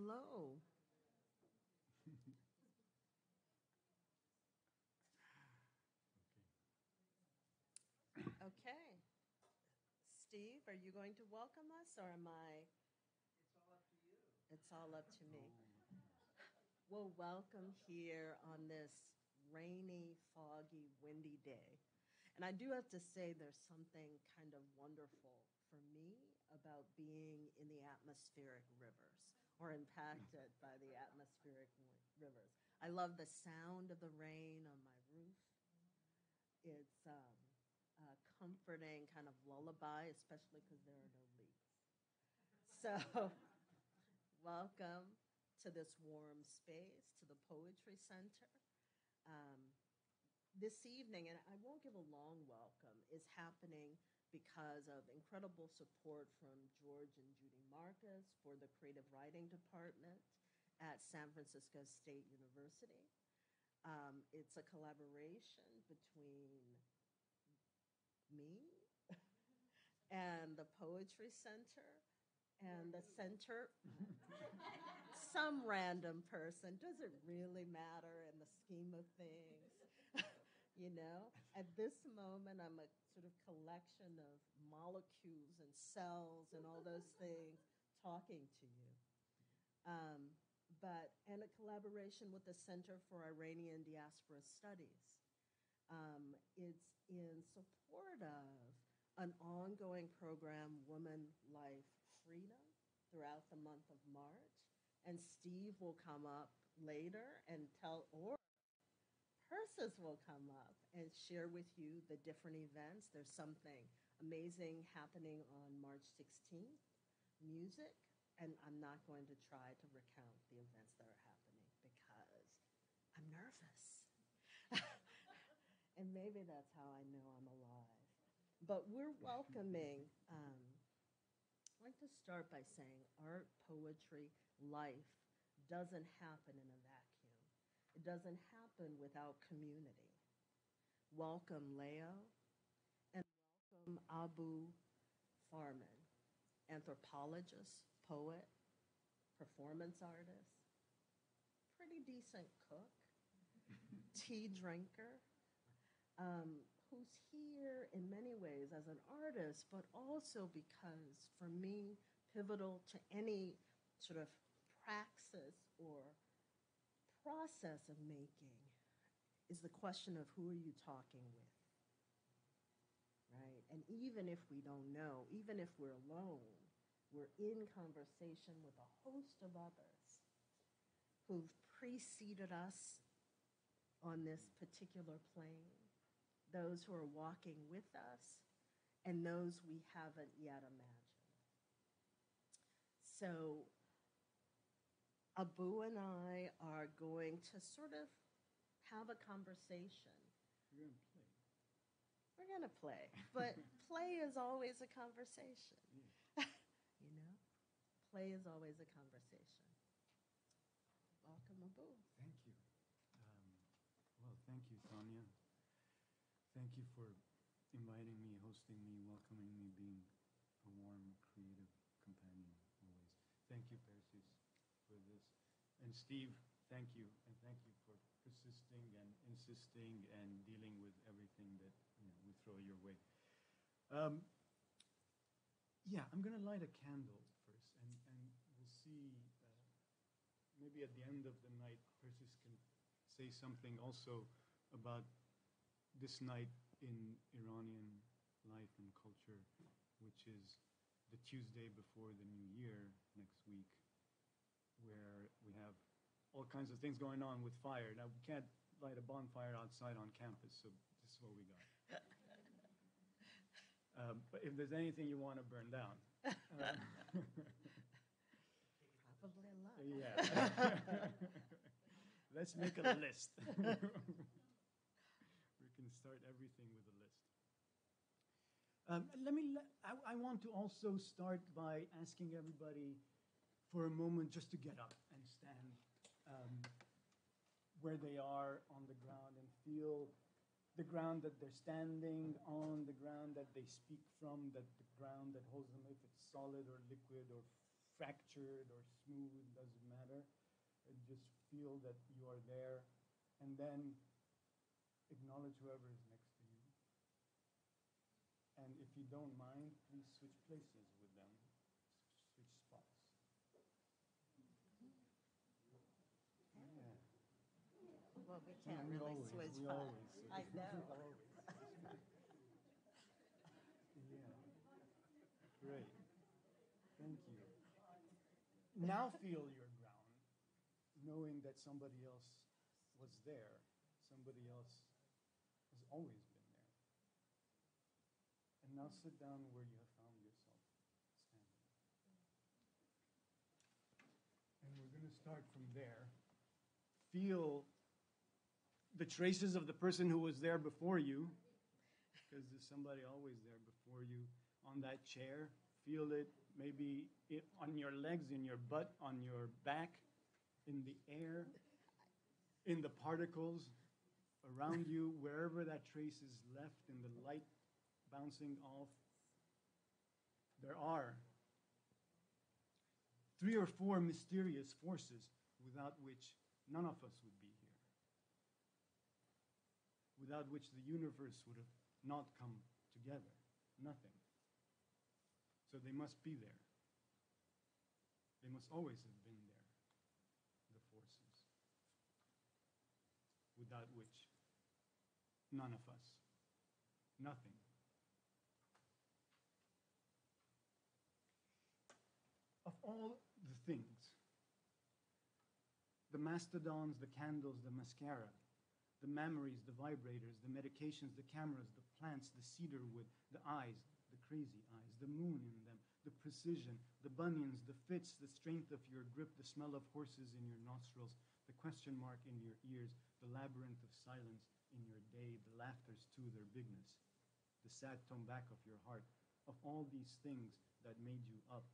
Hello. Okay. Steve, are you going to welcome us or am I? It's all up to you. It's all up to me. Well, welcome here on this rainy, foggy, windy day. And I do have to say there's something kind of wonderful for me about being in the atmospheric rivers or impacted by the atmospheric rivers. I love the sound of the rain on my roof. It's um, a comforting kind of lullaby, especially because there are no leaks. So, welcome to this warm space, to the Poetry Center. Um, this evening, and I won't give a long welcome, is happening because of incredible support from George and Judy Marcus for the Creative Writing Department at San Francisco State University. Um, it's a collaboration between me and the Poetry Center and the center. Some random person. Does it really matter in the scheme of things? You know, at this moment, I'm a sort of collection of molecules and cells and all those things talking to you. Um, but, and a collaboration with the Center for Iranian Diaspora Studies. Um, it's in support of an ongoing program, Woman, Life, Freedom, throughout the month of March. And Steve will come up later and tell, or Persis will come up and share with you the different events. There's something amazing happening on March 16th, music, and I'm not going to try to recount the events that are happening because I'm nervous. and maybe that's how I know I'm alive. But we're welcoming, um, I'd like to start by saying art, poetry, life doesn't happen in a vacuum. It doesn't happen without community. Welcome, Leo, and welcome, Abou Farman, anthropologist, poet, performance artist, pretty decent cook, tea drinker, um, who's here in many ways as an artist, but also because, for me, pivotal to any sort of praxis or process of making is the question of who are you talking with? Right? And even if we don't know, even if we're alone, we're in conversation with a host of others who've preceded us on this particular plane, those who are walking with us, and those we haven't yet imagined. So, Abou and I are going to sort of have a conversation. You're gonna play. We're going to play, but play is always a conversation. you know? Play is always a conversation. Welcome, Abou. Thank you. Um, well, thank you, Tonya. Thank you for inviting me, hosting me, welcoming me, being a warm, creative companion always. Thank you, Persis, for this. And Steve, thank you, and thank you for persisting and insisting and dealing with everything that you know, we throw your way. Um, yeah, I'm going to light a candle first, and, and we'll see. Uh, maybe at the end of the night, Persis can say something also about this night in Iranian life and culture, which is the Tuesday before the new year next week, where we have all kinds of things going on with fire. Now, we can't light a bonfire outside on campus, so this is what we got. Um, but if there's anything you want to burn down, uh, Probably a lot. yeah. Let's make a list. we can start everything with a list. Um, let me. le- I, I want to also start by asking everybody for a moment just to get up and stand um, where they are on the ground and feel the ground that they're standing on, the ground that they speak from, that the ground that holds them, if it's solid or liquid or fractured or smooth, doesn't matter. and just feel that you are there, and then acknowledge whoever is next to you. And if you don't mind, please switch places with them, switch spots. Yeah. Well, we can't we really always- switch. we but- always switch. I know. Always. Yeah. Great. Thank you. Now feel your ground, knowing that somebody else was there, somebody else has always been there. And now hmm. sit down where you have found yourself standing. And we're going to start from there. Feel the traces of the person who was there before you, because there's somebody always there before you on that chair. Feel it maybe it, on your legs, in your butt, on your back, in the air, in the particles around you, wherever that trace is left, in the light bouncing off. There are three or four mysterious forces without which none of us would be without which the universe would have not come together. Nothing. So they must be there. They must always have been there, the forces, without which none of us, nothing. Of all the things, the mastodons, the candles, the mascara, the memories, the vibrators, the medications, the cameras, the plants, the cedar wood, the eyes, the crazy eyes, the moon in them, the precision, the bunions, the fits, the strength of your grip, the smell of horses in your nostrils, the question mark in your ears, the labyrinth of silence in your day, the laughters to their bigness, the sad tone back of your heart, of all these things that made you up.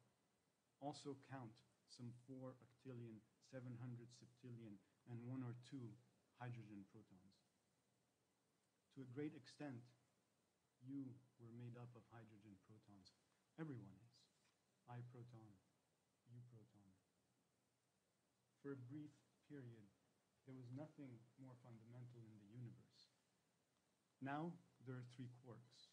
Also count some four octillion, 700 septillion, and one or two hydrogen protons. To a great extent, you were made up of hydrogen protons. Everyone is. I proton, you proton. For a brief period, there was nothing more fundamental in the universe. Now, there are three quarks.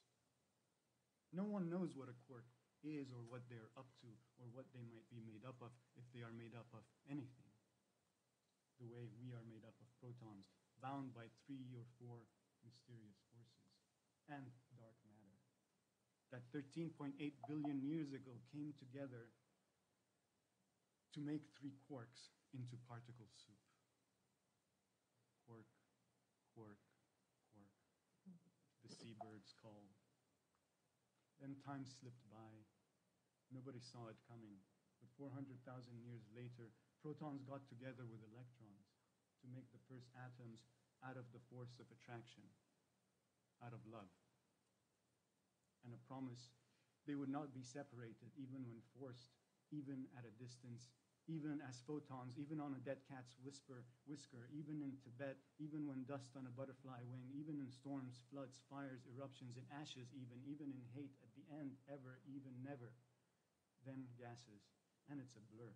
No one knows what a quark is or what they're up to or what they might be made up of if they are made up of anything. The way we are made up of protons, bound by three or four mysterious forces, and dark matter. That 13.8 billion years ago came together to make three quarks into particle soup. Quark, quark, quark. The seabirds call. Then time slipped by. Nobody saw it coming. But 400,000 years later, protons got together with electrons to make the first atoms out of the force of attraction, out of love. And a promise they would not be separated even when forced, even at a distance, even as photons, even on a dead cat's whisper, whisker, even in Tibet, even when dust on a butterfly wing, even in storms, floods, fires, eruptions, in ashes, even, even in hate, at the end, ever, even, never. Then gases, and it's a blur.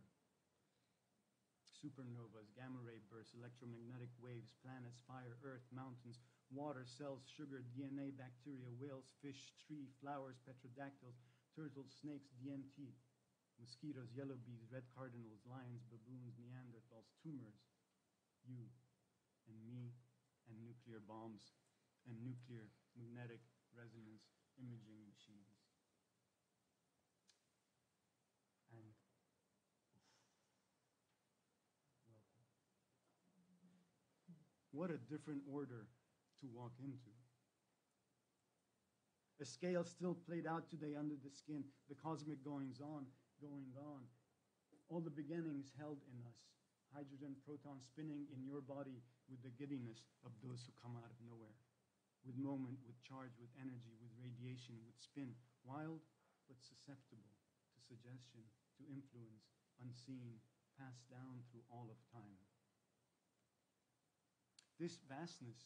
Supernovas, gamma ray bursts, electromagnetic waves, planets, fire, earth, mountains, water, cells, sugar, DNA, bacteria, whales, fish, tree, flowers, petrodactyls, turtles, snakes, DMT, mosquitoes, yellow bees, red cardinals, lions, baboons, Neanderthals, tumors, you and me, and nuclear bombs, and nuclear magnetic resonance imaging machines. And welcome. What a different order to walk into. A scale still played out today under the skin, the cosmic goings on, going on. All the beginnings held in us. Hydrogen proton spinning in your body with the giddiness of those who come out of nowhere. With moment, with charge, with energy, with radiation, with spin. Wild, but susceptible to suggestion, to influence, unseen, passed down through all of time. This vastness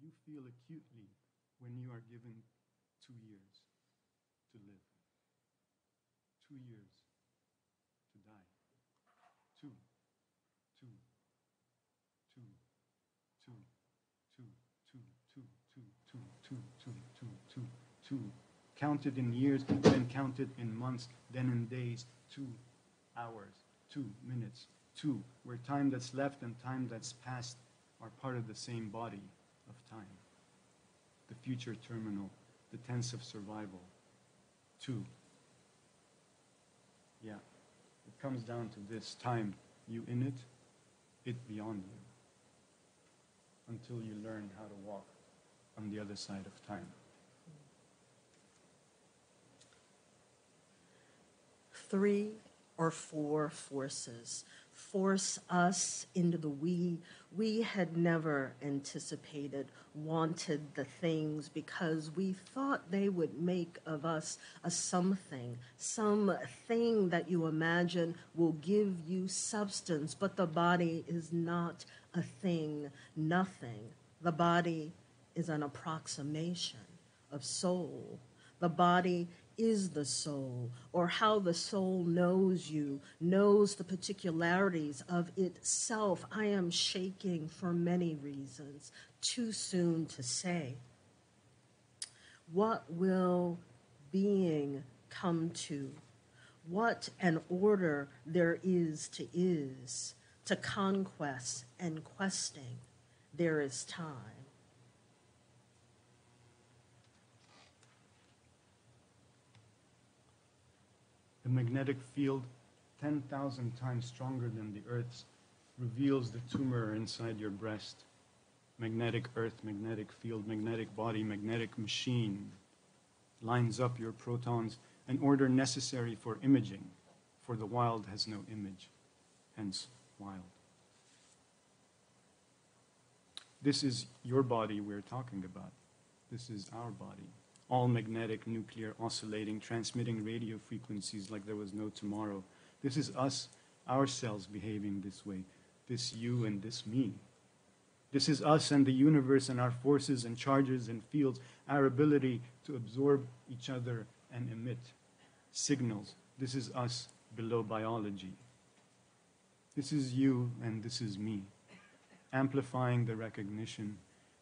you feel acutely when you are given two years to live, two years to die, two, two, two, two, two, two, two, two, two, two, two, two, two, two, counted in years, then counted in months, then in days, two hours, two minutes, two, where time that's left and time that's passed are part of the same body of time. The future terminal, the tense of survival, two. Yeah, it comes down to this time, you in it, it beyond you, until you learn how to walk on the other side of time. Three or four forces force us into the we. We had never anticipated, wanted the things because we thought they would make of us a something, something that you imagine will give you substance, but the body is not a thing, nothing. The body is an approximation of soul. The body is the soul, or how the soul knows you, knows the particularities of itself. I am shaking for many reasons, too soon to say. What will being come to? What an order there is to is, to conquest and questing. There is time. The magnetic field, 10,000 times stronger than the Earth's, reveals the tumor inside your breast. Magnetic Earth, magnetic field, magnetic body, magnetic machine lines up your protons, an order necessary for imaging, for the wild has no image, hence wild. This is your body we're talking about. This is our body all magnetic, nuclear, oscillating, transmitting radio frequencies like there was no tomorrow. This is us, ourselves behaving this way. This you and this me. This is us and the universe and our forces and charges and fields, our ability to absorb each other and emit signals. This is us below biology. This is you and this is me, amplifying the recognition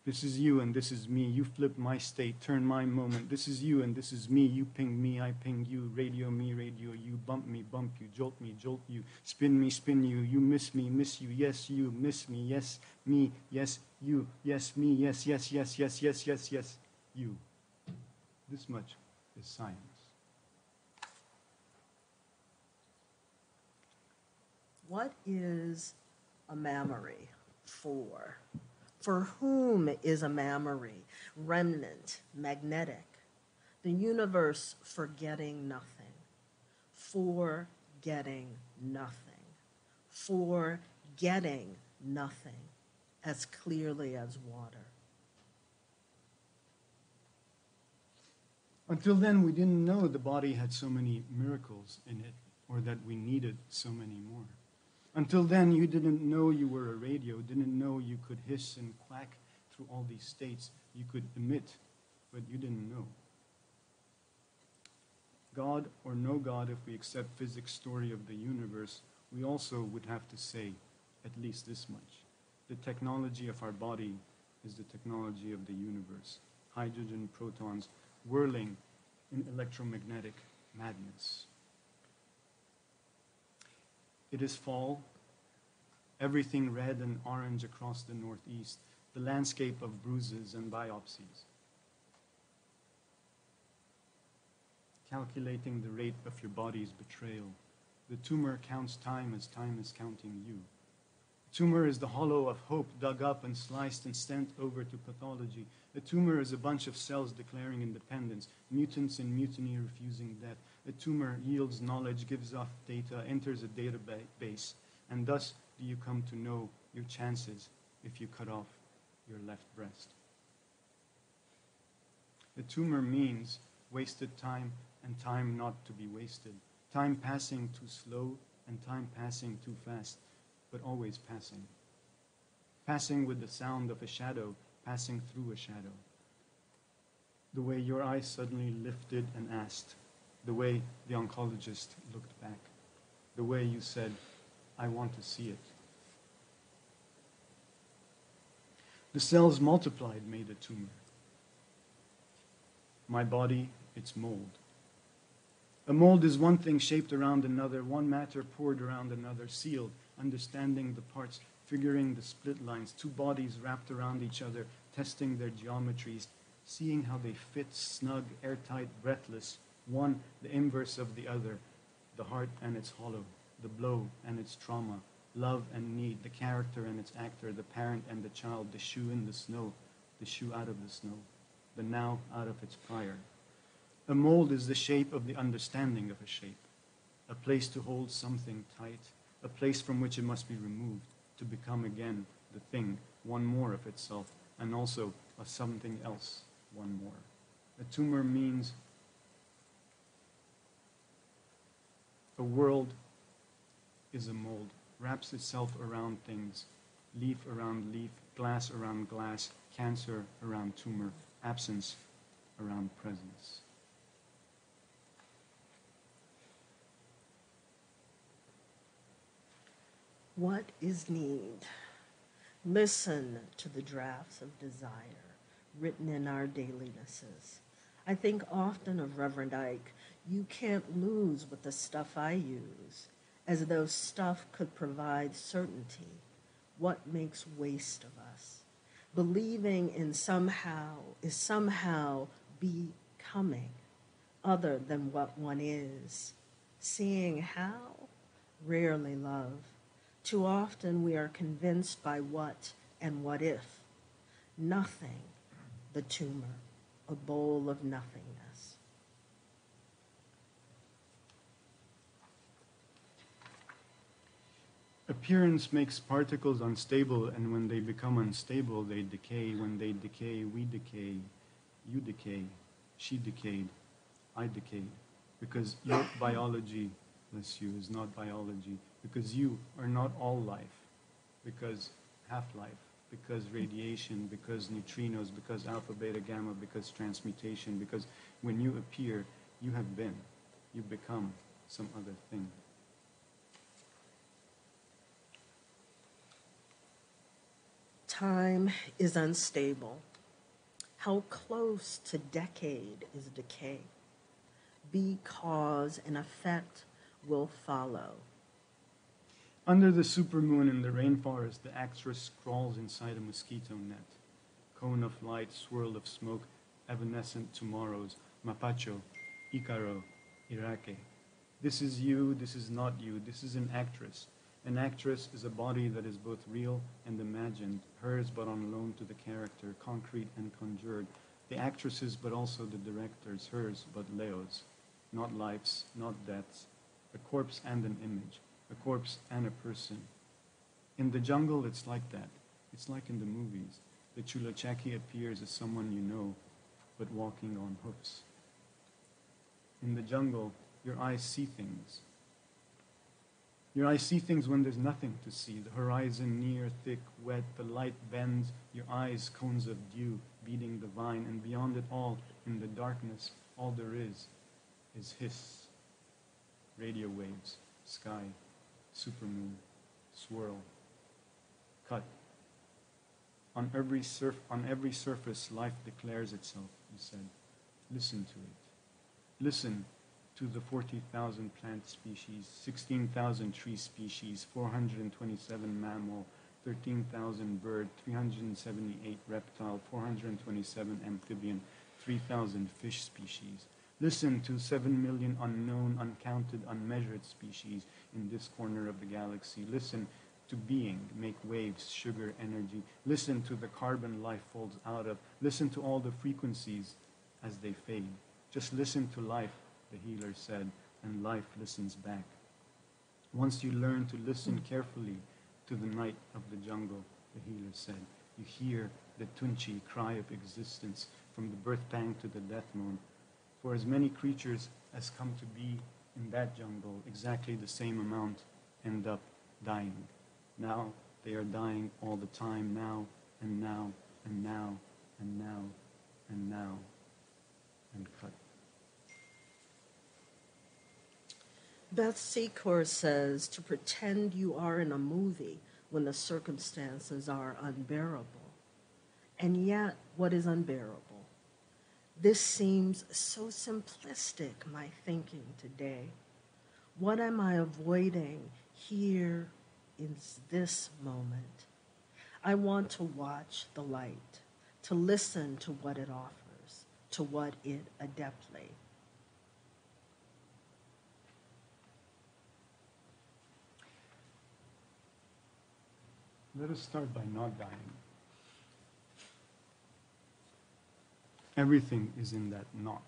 this is you and this is me. You flip my state, turn my moment. This is you and this is me. You ping me, I ping you. Radio me, radio you. Bump me, bump you. Jolt me, jolt you. Spin me, spin you. You miss me, miss you. Yes, you. Miss me, yes, me. Yes, you. Yes, me. Yes, yes, yes, yes, yes, yes, yes, you. This much is science. What is a mammary for? For whom is a mammary, remnant, magnetic? The universe forgetting nothing, for getting nothing, for getting nothing as clearly as water. Until then, we didn't know the body had so many miracles in it, or that we needed so many more. Until then, you didn't know you were a radio, didn't know you could hiss and quack through all these states. You could emit, but you didn't know. God or no God, if we accept physics' story of the universe, we also would have to say at least this much. The technology of our body is the technology of the universe. Hydrogen protons whirling in electromagnetic madness. It is fall, everything red and orange across the northeast, the landscape of bruises and biopsies. Calculating the rate of your body's betrayal. The tumor counts time as time is counting you. The tumor is the hollow of hope dug up and sliced and sent over to pathology. A tumor is a bunch of cells declaring independence, mutants in mutiny refusing death. A tumor yields knowledge, gives off data, enters a database, and thus do you come to know your chances if you cut off your left breast. A tumor means wasted time and time not to be wasted, time passing too slow and time passing too fast, but always passing. Passing with the sound of a shadow passing through a shadow. The way your eyes suddenly lifted and asked, the way the oncologist looked back, the way you said, I want to see it. The cells multiplied made a tumor. My body, its mold. A mold is one thing shaped around another, one matter poured around another, sealed, understanding the parts, figuring the split lines, two bodies wrapped around each other, testing their geometries, seeing how they fit snug, airtight, breathless, one the inverse of the other, the heart and its hollow, the blow and its trauma, love and need, the character and its actor, the parent and the child, the shoe in the snow, the shoe out of the snow, the now out of its prior. A mold is the shape of the understanding of a shape, a place to hold something tight, a place from which it must be removed, to become again the thing, one more of itself, and also a something else, one more. A tumor means a world is a mold, wraps itself around things, leaf around leaf, glass around glass, cancer around tumor, absence around presence. What is need? Listen to the drafts of desire written in our dailynesses. I think often of Reverend Ike. You can't lose with the stuff I use, as though stuff could provide certainty. What makes waste of us? Believing in somehow is somehow becoming other than what one is. Seeing how? Rarely love. Too often we are convinced by what and what if. Nothing, the tumor, a bowl of nothingness. Appearance makes particles unstable, and when they become unstable, they decay. When they decay, we decay. You decay. She decayed. I decayed. Because your biology, bless you, is not biology. Because you are not all life. Because half life. Because radiation. Because neutrinos. Because alpha, beta, gamma. Because transmutation. Because when you appear, you have been. You become some other thing. Time is unstable. How close to decade is decay? Be Because an effect will follow. Under the supermoon in the rainforest, the actress crawls inside a mosquito net. Cone of light, swirl of smoke, evanescent tomorrows, Mapacho, Icaro, Irake. This is you, this is not you, this is an actress. An actress is a body that is both real and imagined, hers but on loan to the character, concrete and conjured. The actresses but also the directors, hers but Leo's. Not lives, not deaths. A corpse and an image, a corpse and a person. In the jungle, it's like that. It's like in the movies. The Chullachaqui appears as someone you know, but walking on hoofs. In the jungle, your eyes see things. Your eyes see things when there's nothing to see. The horizon near, thick, wet, the light bends, your eyes cones of dew beating the vine, and beyond it all, in the darkness, all there is is hiss, radio waves, sky, supermoon, swirl, cut. On every, surf, on every surface, life declares itself, you said. Listen to it. Listen to the 40,000 plant species, 16,000 tree species, 427 mammal, 13,000 bird, 378 reptile, 427 amphibian, 3,000 fish species. Listen to 7 million unknown, uncounted, unmeasured species in this corner of the galaxy. Listen to being, make waves, sugar, energy. Listen to the carbon life folds out of. Listen to all the frequencies as they fade. Just listen to life the healer said, and life listens back. Once you learn to listen carefully to the night of the jungle, the healer said, you hear the tunchi cry of existence from the birth pang to the death moan. For as many creatures as come to be in that jungle, exactly the same amount end up dying. Now they are dying all the time, now and now and now and now and now and cut. Beth Secor says to pretend you are in a movie when the circumstances are unbearable. And yet, what is unbearable? This seems so simplistic, my thinking today. What am I avoiding here in this moment? I want to watch the light, to listen to what it offers, to what it adeptly. Let us start by not dying. Everything is in that not.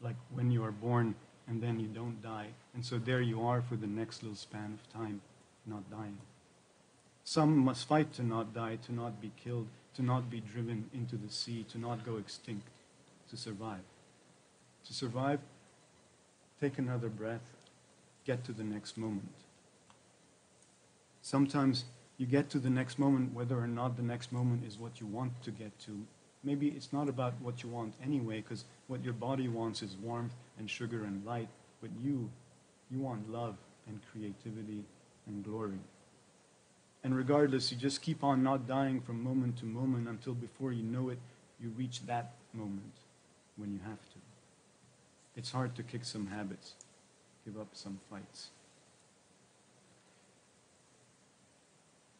Like when you are born and then you don't die. And so there you are for the next little span of time, not dying. Some must fight to not die, to not be killed, to not be driven into the sea, to not go extinct, to survive. To survive, take another breath, get to the next moment. Sometimes you get to the next moment whether or not the next moment is what you want to get to. Maybe it's not about what you want anyway, because what your body wants is warmth and sugar and light, but you, you want love and creativity and glory. And regardless, you just keep on not dying from moment to moment until before you know it, you reach that moment when you have to. It's hard to kick some habits, give up some fights.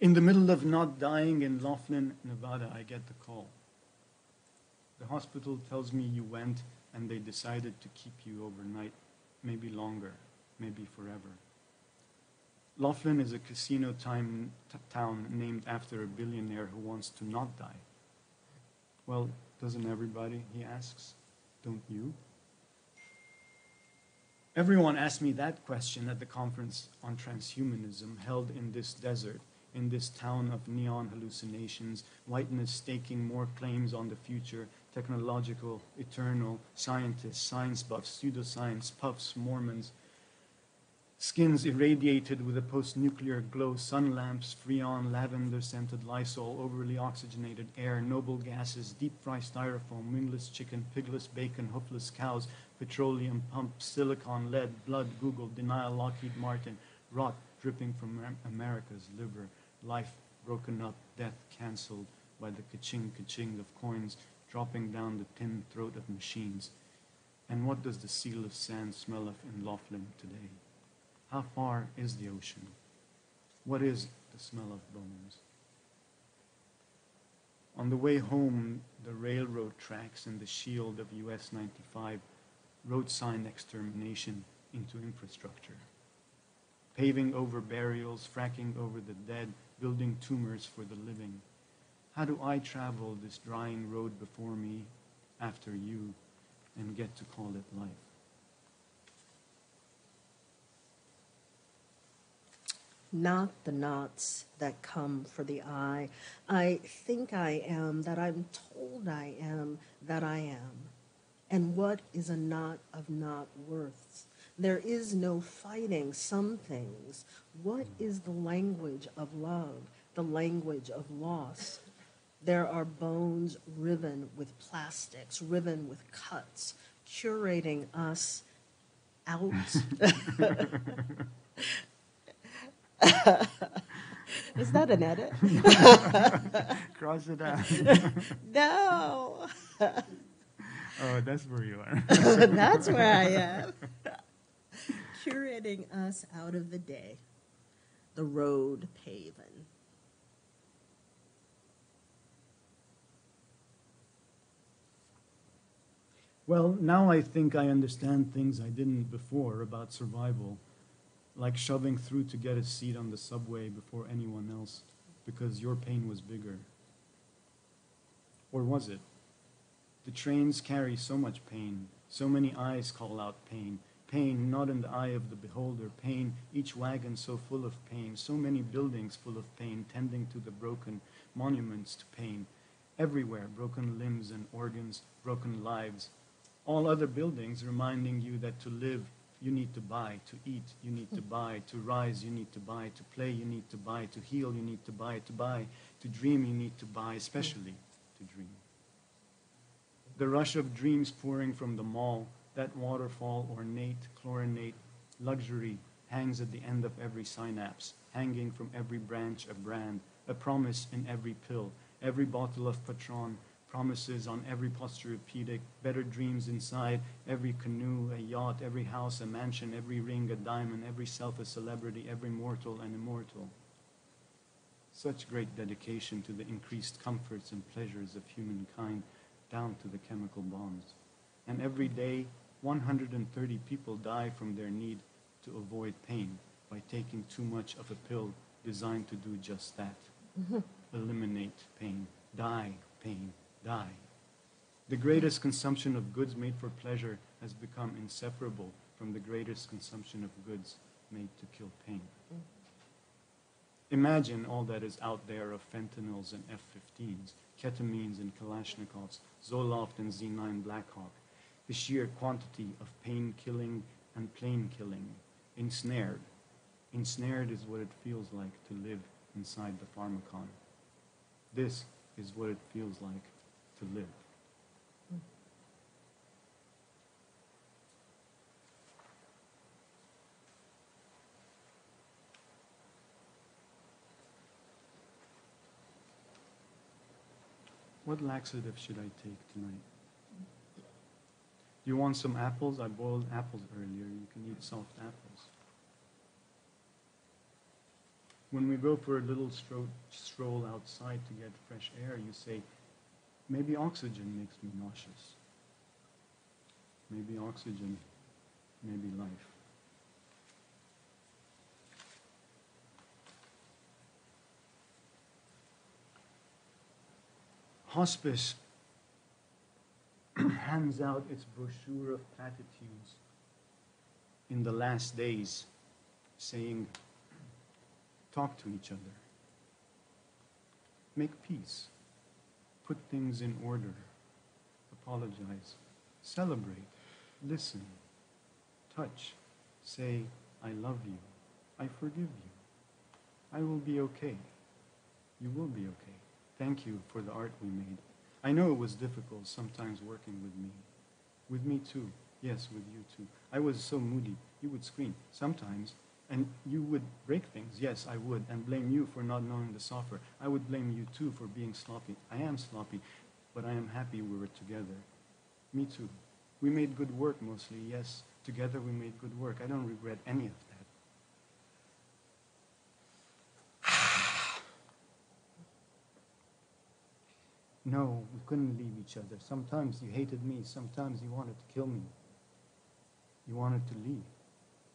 In the middle of not dying in Laughlin, Nevada, I get the call. The hospital tells me you went and they decided to keep you overnight, maybe longer, maybe forever. Laughlin is a casino time, town named after a billionaire who wants to not die. Well, doesn't everybody? He asks. Don't you? Everyone asked me that question at the conference on transhumanism held in this desert, in this town of neon hallucinations, whiteness staking more claims on the future, technological, eternal, scientists, science buffs, pseudoscience, puffs, Mormons, skins irradiated with a post-nuclear glow, sun lamps, freon, lavender-scented Lysol, overly oxygenated air, noble gases, deep-fried styrofoam, wingless chicken, pigless bacon, hoofless cows, petroleum pump, silicon, lead, blood, Google, denial, Lockheed Martin, rot dripping from America's liver, life broken up, death cancelled by the ka-ching, ka-ching of coins dropping down the tin throat of machines. And what does the seal of sand smell of in Laughlin today? How far is the ocean? What is the smell of bones? On the way home, the railroad tracks and the shield of US 95 road sign extermination into infrastructure. Paving over burials, fracking over the dead, building tumors for the living. How do I travel this drying road before me after you and get to call it life? not the knots that come for the eye. I think I am, that I'm told I am, that I am. And what is a knot of not worths? There is no fighting some things. What is the language of love, the language of loss? There are bones riven with plastics, riven with cuts, curating us out. Is that an edit? Cross it out. no. oh, that's where you are. that's where I am. Curating us out of the day, the road paven. Well, now I think I understand things I didn't before about survival like shoving through to get a seat on the subway before anyone else because your pain was bigger. Or was it? The trains carry so much pain, so many eyes call out pain. Pain not in the eye of the beholder, pain, each wagon so full of pain, so many buildings full of pain, tending to the broken, monuments to pain. Everywhere, broken limbs and organs, broken lives. All other buildings reminding you that to live you need to buy. To eat, you need to buy. To rise, you need to buy. To play, you need to buy. To heal, you need to buy. To buy. To dream, you need to buy, especially to dream. The rush of dreams pouring from the mall, that waterfall, ornate, chlorinate, luxury, hangs at the end of every synapse, hanging from every branch a brand, a promise in every pill, every bottle of Patron, promises on every posturepedic, better dreams inside every canoe, a yacht, every house, a mansion, every ring, a diamond, every self a celebrity, every mortal an immortal. Such great dedication to the increased comforts and pleasures of humankind down to the chemical bonds. And every day, 130 people die from their need to avoid pain by taking too much of a pill designed to do just that. Mm-hmm. Eliminate pain, die pain, die. The greatest consumption of goods made for pleasure has become inseparable from the greatest consumption of goods made to kill pain. Mm. Imagine all that is out there of fentanyls and F 15s, ketamines and Kalashnikovs, Zoloft and Z9 Blackhawk, the sheer quantity of pain killing and plain killing, ensnared. Ensnared is what it feels like to live inside the pharmakon. This is what it feels like to live. What laxative should I take tonight? Do you want some apples? I boiled apples earlier. You can eat soft apples. When we go for a little stro- stroll outside to get fresh air, you say, maybe oxygen makes me nauseous. Maybe oxygen, maybe life. Hospice hands out its brochure of platitudes in the last days, saying, Talk to each other, make peace, put things in order, apologize, celebrate, listen, touch, say, I love you, I forgive you, I will be okay, you will be okay. Thank you for the art we made. I know it was difficult sometimes working with me. With me too. Yes, with you too. I was so moody. You would scream sometimes, and you would break things. Yes, I would, and blame you for not knowing the software. I would blame you too for being sloppy. I am sloppy, but I am happy we were together. Me too. We made good work mostly. Yes, together we made good work. I don't regret any of that. No, we couldn't leave each other. Sometimes you hated me. Sometimes you wanted to kill me. You wanted to leave.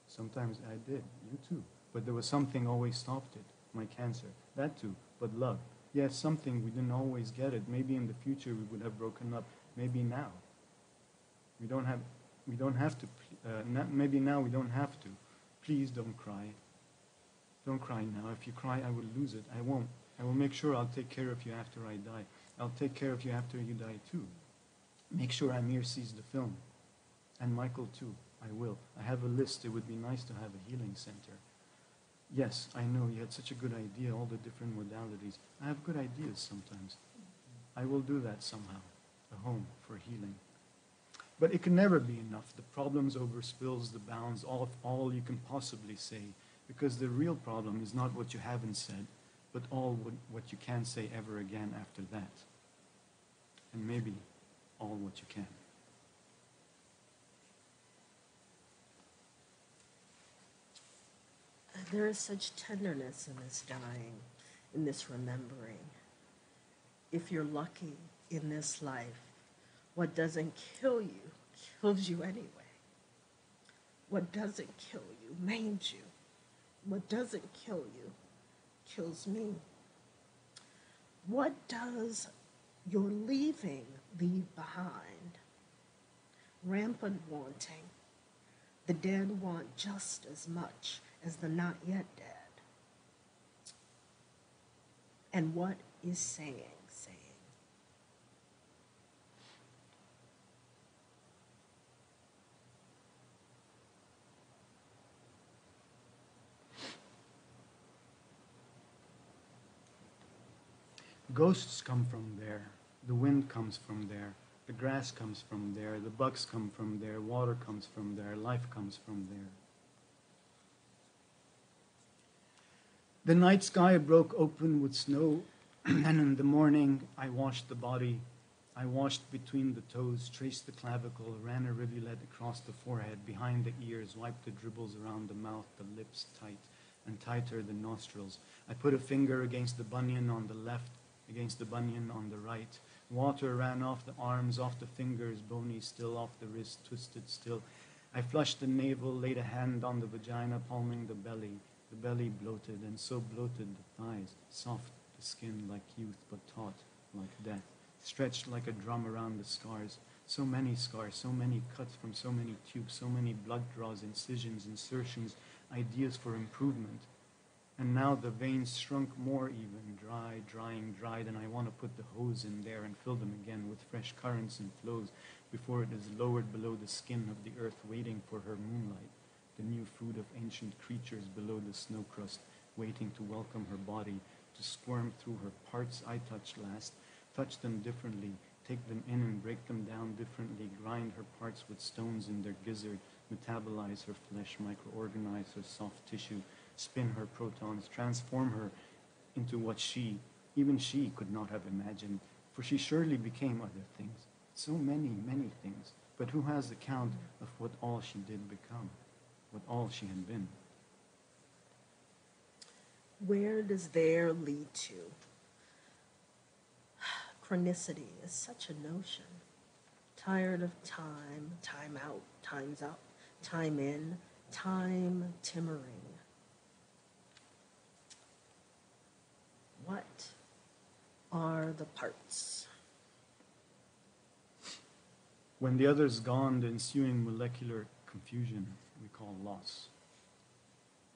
Sometimes I did. You too. But there was something always stopped it. My cancer. That too. But love. Yes, something we didn't always get it. Maybe in the future we would have broken up. Maybe now. We don't have. We don't have to. Uh, maybe now we don't have to. Please don't cry. Don't cry now. If you cry, I will lose it. I won't. I will make sure I'll take care of you after I die. I'll take care of you after you die too. Make sure Amir sees the film. And Michael too. I will. I have a list. It would be nice to have a healing center. Yes, I know you had such a good idea, all the different modalities. I have good ideas sometimes. I will do that somehow. A home for healing. But it can never be enough. The problems overspills the bounds, all, all you can possibly say. Because the real problem is not what you haven't said, but all what, what you can't say ever again after that. And maybe all what you can. There is such tenderness in this dying, in this remembering. If you're lucky in this life, what doesn't kill you kills you anyway. What doesn't kill you maims you. What doesn't kill you kills me. What does your leaving leave behind? Rampant wanting. The dead want just as much as the not yet dead. And what is saying saying? Ghosts come from there. The wind comes from there. The grass comes from there. The bugs come from there. Water comes from there. Life comes from there. The night sky broke open with snow, and in the morning I washed the body. I washed between the toes, traced the clavicle, ran a rivulet across the forehead, behind the ears, wiped the dribbles around the mouth, the lips tight, and tighter the nostrils. I put a finger against the bunion on the left, against the bunion on the right. Water ran off the arms, off the fingers, bony still, off the wrist, twisted still. I flushed the navel, laid a hand on the vagina, palming the belly. The belly bloated, and so bloated the thighs, soft the skin like youth, but taut like death, stretched like a drum around the scars. So many scars, so many cuts from so many tubes, so many blood draws, incisions, insertions, ideas for improvement. And now the veins shrunk more even, dry, drying, dried, and I want to put the hose in there and fill them again with fresh currents and flows before it is lowered below the skin of the earth, waiting for her moonlight, the new food of ancient creatures below the snow crust, waiting to welcome her body, to squirm through her parts I touched last, touch them differently, take them in and break them down differently, grind her parts with stones in their gizzard, metabolize her flesh, microorganize her soft tissue, spin her protons, transform her into what she, even she, could not have imagined, for she surely became other things, so many, many things, but who has the count of what all she did become, what all she had been? Where does there lead to? Chronicity is such a notion. Tired of time, time out, time's up, time in, time timmering. What are the parts? When the other's gone, the ensuing molecular confusion we call loss.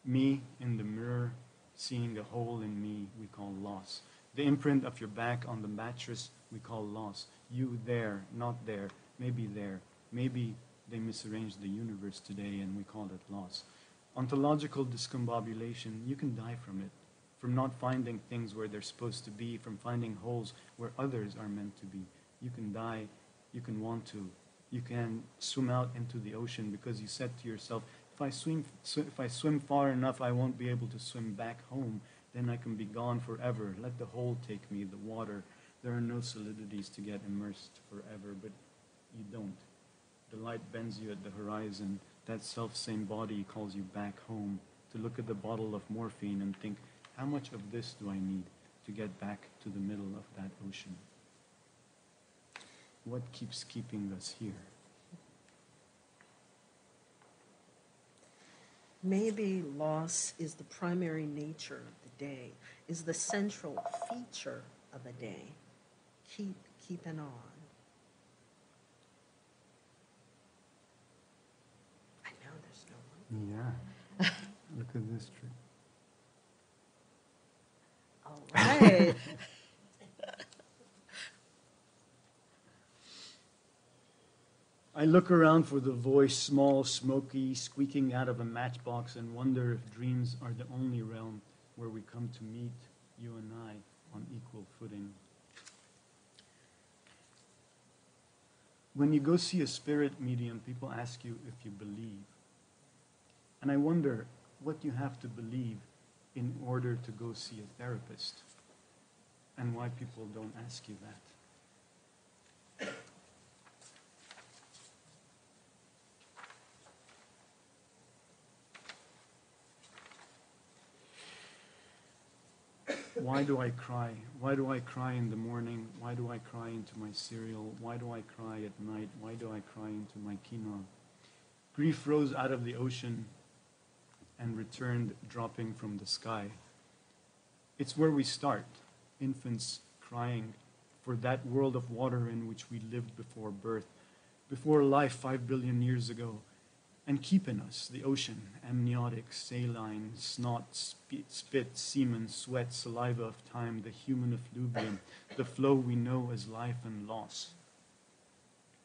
Me in the mirror, seeing a hole in me, we call loss. The imprint of your back on the mattress, we call loss. You there, not there, maybe there. Maybe they misarranged the universe today and we call it loss. Ontological discombobulation, you can die from it. From not finding things where they're supposed to be, from finding holes where others are meant to be. You can die, you can want to. You can swim out into the ocean because you said to yourself, if I swim, sw- if I swim far enough, I won't be able to swim back home. Then I can be gone forever. Let the hole take me, the water. There are no solidities to get immersed forever, but you don't. The light bends you at the horizon. That self same body calls you back home to look at the bottle of morphine and think, how much of this do I need to get back to the middle of that ocean? What keeps keeping us here? Maybe loss is the primary nature of the day, is the central feature of a day. Keep keeping on. I know there's no one. Yeah. Look at this tree. All right. I look around for the voice, small, smoky, squeaking out of a matchbox, and wonder if dreams are the only realm where we come to meet, you and I, on equal footing. When you go see a spirit medium, people ask you if you believe. And I wonder what you have to believe in order to go see a therapist, and why people don't ask you that. Why do I cry? Why do I cry in the morning? Why do I cry into my cereal? Why do I cry at night? Why do I cry into my quinoa? Grief rose out of the ocean and returned dropping from the sky. It's where we start, infants crying for that world of water in which we lived before birth, before life five billion years ago and keep in us the ocean, amniotic, saline, snot, spit, spit, semen, sweat, saliva of time, the human effluvium, the flow we know as life and loss.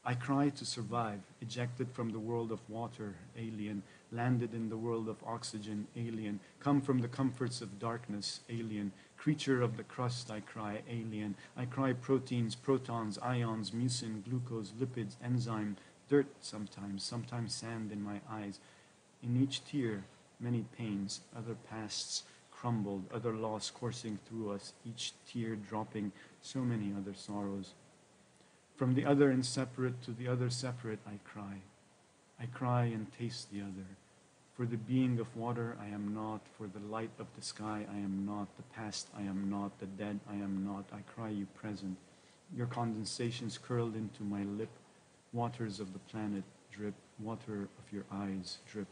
I cry to survive, ejected from the world of water, alien, landed in the world of oxygen, alien, come from the comforts of darkness, alien, creature of the crust, I cry, alien. I cry proteins, protons, ions, mucin, glucose, lipids, enzyme, dirt sometimes, sometimes sand in my eyes. In each tear, many pains, other pasts crumbled, other loss coursing through us, each tear dropping so many other sorrows. From the other and separate to the other separate, I cry. I cry and taste the other. For the being of water, I am not. For the light of the sky, I am not. The past, I am not. The dead, I am not. I cry you present. Your condensations curled into my lip. Waters of the planet drip. Water of your eyes drip.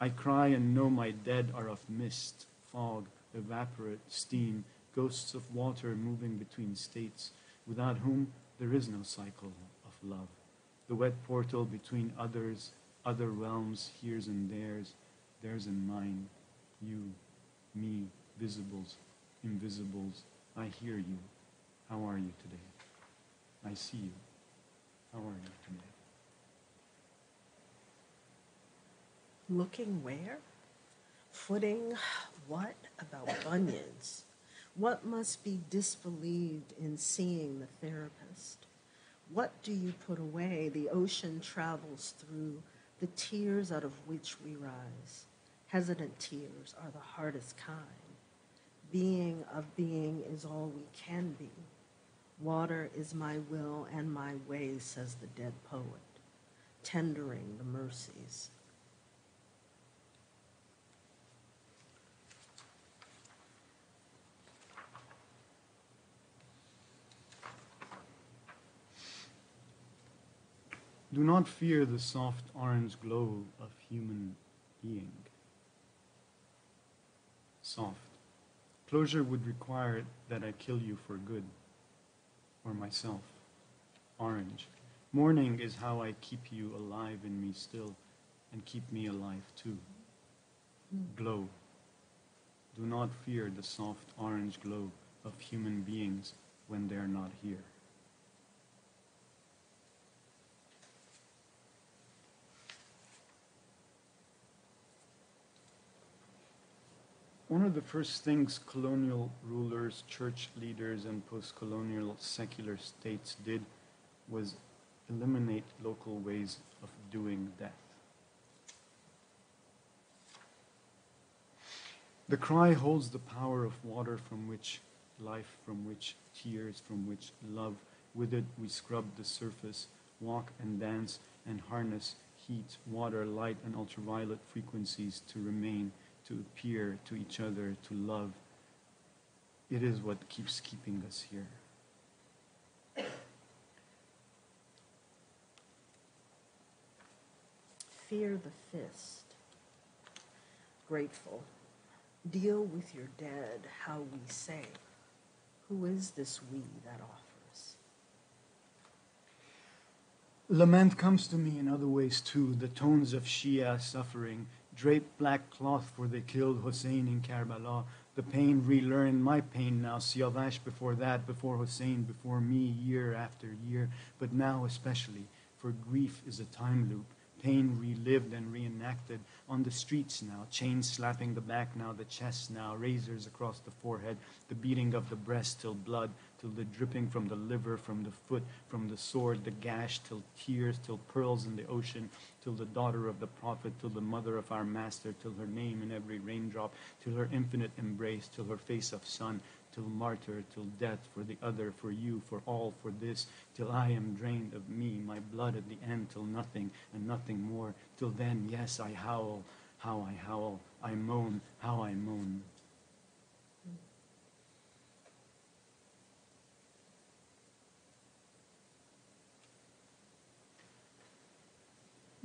I cry and know my dead are of mist, fog, evaporate, steam, ghosts of water moving between states, without whom there is no cycle of love. The wet portal between others, other realms, here's and theirs, theirs and mine, you, me, visibles, invisibles. I hear you. How are you today? I see you. How are you today? Looking where? Footing what about bunions? What must be disbelieved in seeing the therapist? What do you put away? The ocean travels through the tears out of which we rise. Hesitant tears are the hardest kind. Being of being is all we can be. Water is my will and my way, says the dead poet, tendering the mercies. Do not fear the soft orange glow of human being. Soft. Closure would require that I kill you for good, or myself. Orange. Mourning is how I keep you alive in me still, and keep me alive too. Glow. Do not fear the soft orange glow of human beings when they're not here. One of the first things colonial rulers, church leaders, and post colonial secular states did was eliminate local ways of doing death. The cry holds the power of water from which life, from which tears, from which love. With it, we scrub the surface, walk and dance, and harness heat, water, light, and ultraviolet frequencies to remain to appear to each other, to love. It is what keeps keeping us here. Fear the fist. Grateful. Deal with your dead, how we say. Who is this we that offers? Lament comes to me in other ways too, the tones of Shia suffering, draped black cloth for they killed Hussein in Karbala. The pain relearned my pain now, Siavash before that, before Hussein, before me, year after year, but now especially, for grief is a time loop. Pain relived and reenacted on the streets now, chains slapping the back now, the chest now, razors across the forehead, the beating of the breast till blood, till the dripping from the liver, from the foot, from the sword, the gash, till tears, till pearls in the ocean, till the daughter of the prophet, till the mother of our master, till her name in every raindrop, till her infinite embrace, till her face of sun, till martyr, till death, for the other, for you, for all, for this, till I am drained of me, my blood at the end, till nothing and nothing more. Till then, yes, I howl, how I howl, I moan, how I moan.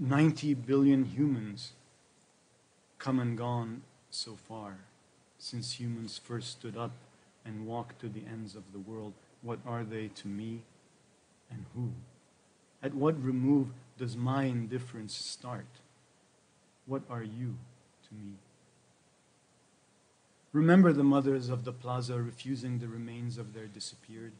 90 billion humans come and gone so far since humans first stood up and walked to the ends of the world. What are they to me and who? At what remove does my indifference start? What are you to me? Remember the mothers of the plaza refusing the remains of their disappeared?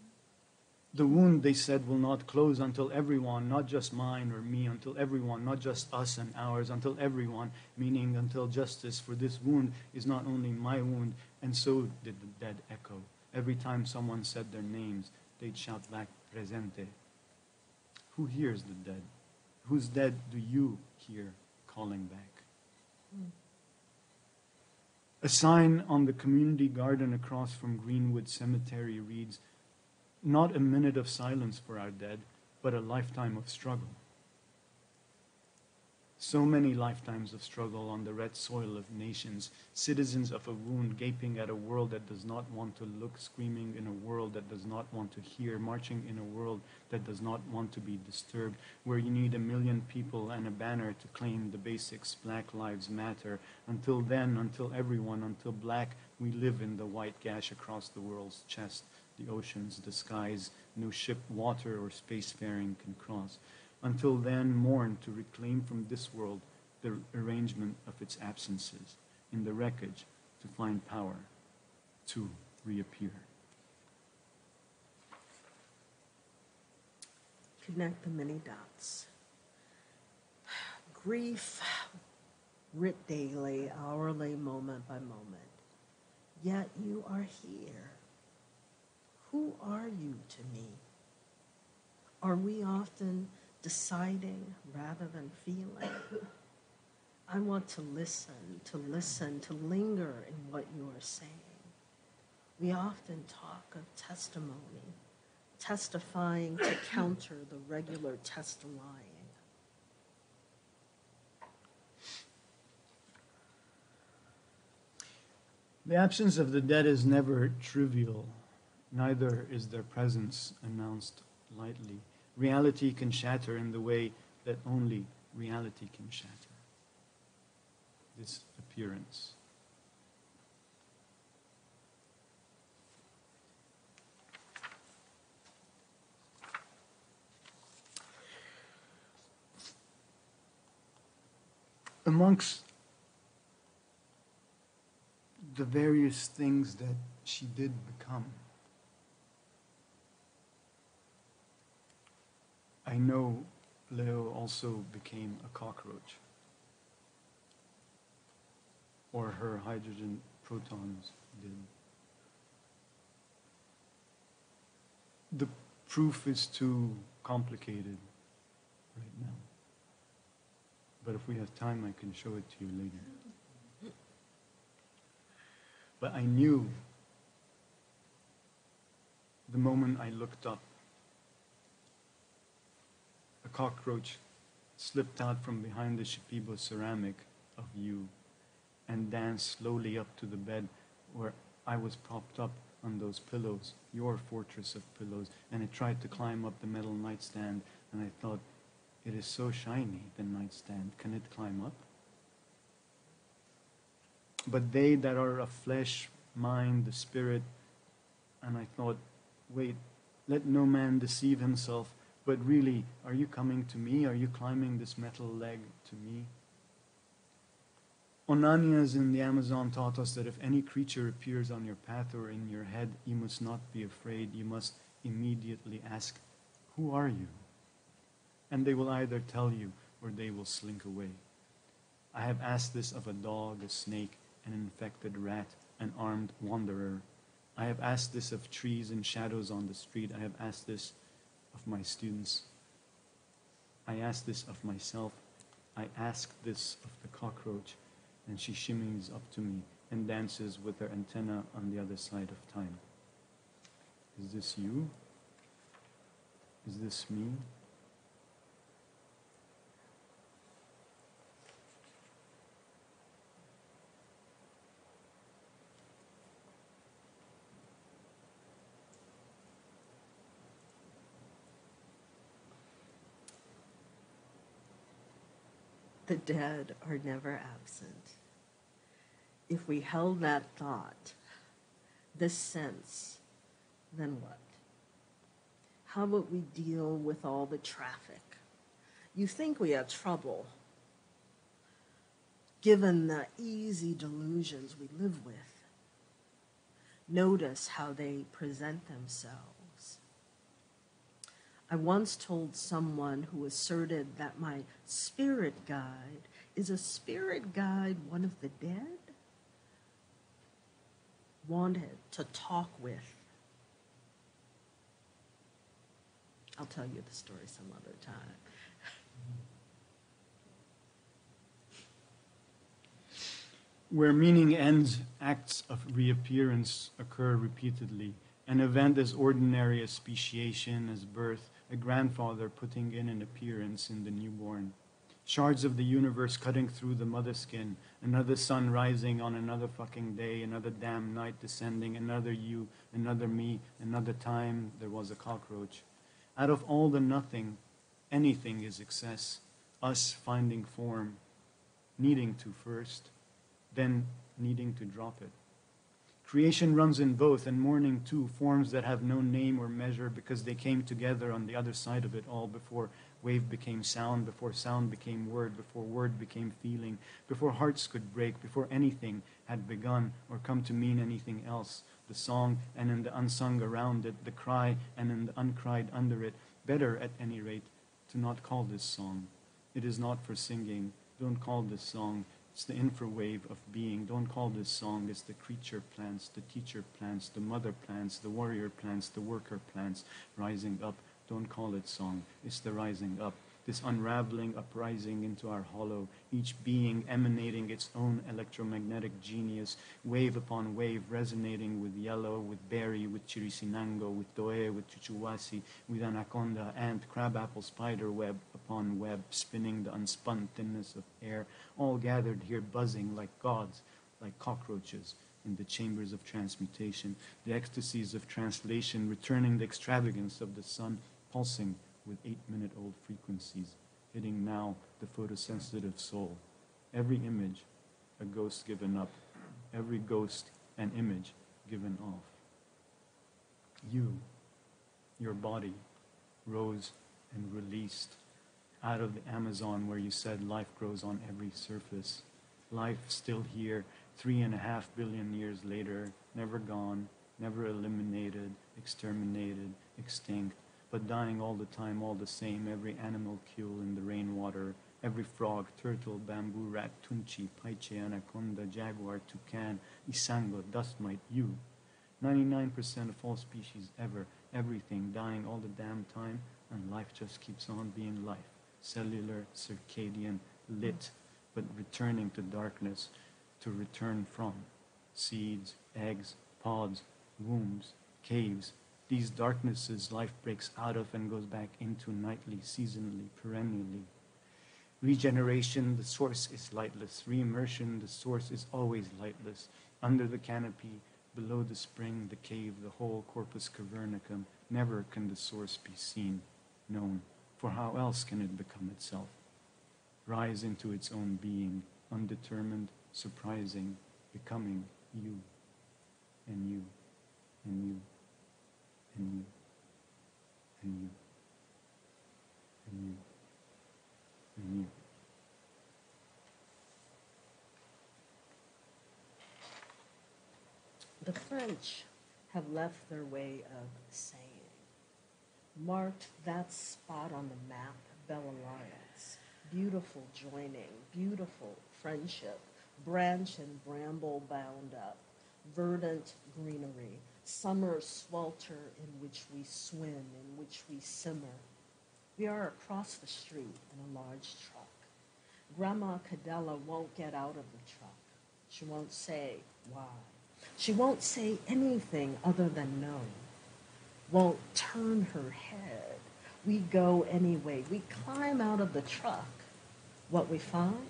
The wound, they said, will not close until everyone, not just mine or me, until everyone, not just us and ours, until everyone, meaning until justice for this wound is not only my wound, and so did the dead echo. Every time someone said their names, they'd shout back, presente. Who hears the dead? Whose dead do you hear calling back? A sign on the community garden across from Greenwood Cemetery reads, not a minute of silence for our dead, but a lifetime of struggle. So many lifetimes of struggle on the red soil of nations, citizens of a wound gaping at a world that does not want to look, screaming in a world that does not want to hear, marching in a world that does not want to be disturbed, where you need a million people and a banner to claim the basics Black Lives Matter. Until then, until everyone, until black, we live in the white gash across the world's chest, the oceans, the skies, no ship, water, or spacefaring can cross until then mourn to reclaim from this world the arrangement of its absences, in the wreckage to find power, to reappear. Connect the many dots. Grief writ daily, hourly, moment by moment. Yet you are here. Who are you to me? Are we often deciding rather than feeling. I want to listen, to listen, to linger in what you are saying. We often talk of testimony, testifying to counter the regular testifying. The absence of the dead is never trivial, neither is their presence announced lightly reality can shatter in the way that only reality can shatter. This appearance. Amongst the various things that she did become. I know Leo also became a cockroach. Or her hydrogen protons did. The proof is too complicated right now. But if we have time, I can show it to you later. But I knew the moment I looked up cockroach slipped out from behind the Shipibo ceramic of you and danced slowly up to the bed where I was propped up on those pillows, your fortress of pillows, and it tried to climb up the metal nightstand, and I thought, it is so shiny, the nightstand. Can it climb up? But they that are of flesh, mind, the spirit, and I thought, wait, let no man deceive himself but really, are you coming to me? Are you climbing this metal leg to me? Onanias in the Amazon taught us that if any creature appears on your path or in your head, you must not be afraid. You must immediately ask, Who are you? And they will either tell you or they will slink away. I have asked this of a dog, a snake, an infected rat, an armed wanderer. I have asked this of trees and shadows on the street. I have asked this of my students. I ask this of myself. I ask this of the cockroach, and she shimmies up to me and dances with her antenna on the other side of time. Is this you? Is this me? The dead are never absent. If we held that thought, this sense, then what? How would we deal with all the traffic? You think we have trouble given the easy delusions we live with. Notice how they present themselves. I once told someone who asserted that my spirit guide is a spirit guide one of the dead? Wanted to talk with. I'll tell you the story some other time. Where meaning ends, acts of reappearance occur repeatedly An event as ordinary as speciation, as birth, a grandfather putting in an appearance in the newborn. Shards of the universe cutting through the mother skin, another sun rising on another fucking day, another damn night descending, another you, another me, another time there was a cockroach. Out of all the nothing, anything is excess, us finding form, needing to first, then needing to drop it. Creation runs in both, and mourning too, forms that have no name or measure because they came together on the other side of it all before wave became sound, before sound became word, before word became feeling, before hearts could break, before anything had begun or come to mean anything else. The song and in the unsung around it, the cry and in the uncried under it. Better, at any rate, to not call this song. It is not for singing. Don't call this song. It's the infrawave of being. Don't call this song. It's the creature plants, the teacher plants, the mother plants, the warrior plants, the worker plants rising up. Don't call it song. It's the rising up. This unraveling, uprising into our hollow, each being emanating its own electromagnetic genius, wave upon wave, resonating with yellow, with berry, with chirisinango, with toe, with chuchuwasi, with anaconda, ant, crabapple, spider web upon web, spinning the unspun thinness of air, all gathered here, buzzing like gods, like cockroaches in the chambers of transmutation, the ecstasies of translation, returning the extravagance of the sun, pulsing with eight minute old frequencies, hitting now the photosensitive soul. Every image, a ghost given up. Every ghost, an image given off. You, your body, rose and released out of the Amazon where you said life grows on every surface. Life still here, three and a half billion years later, never gone, never eliminated, exterminated, extinct, but dying all the time, all the same, every animal kill in the rainwater, every frog, turtle, bamboo rat, tunchi, paiche, anaconda, jaguar, toucan, isango, dust mite, you. 99% of all species ever, everything dying all the damn time, and life just keeps on being life. Cellular, circadian, lit, but returning to darkness, to return from. Seeds, eggs, pods, wombs, caves, these darknesses life breaks out of and goes back into nightly, seasonally, perennially. Regeneration, the source is lightless. Reimmersion, the source is always lightless. Under the canopy, below the spring, the cave, the whole corpus cavernicum, never can the source be seen, known. For how else can it become itself? Rise into its own being, undetermined, surprising, becoming you, and you, and you and you, and you, and you, and you. The French have left their way of saying, marked that spot on the map, Belle Alliance, beautiful joining, beautiful friendship, branch and bramble bound up, verdant greenery, summer swelter in which we swim, in which we simmer. We are across the street in a large truck. Grandma Cadella won't get out of the truck. She won't say why. She won't say anything other than no. Won't turn her head. We go anyway. We climb out of the truck. What we find?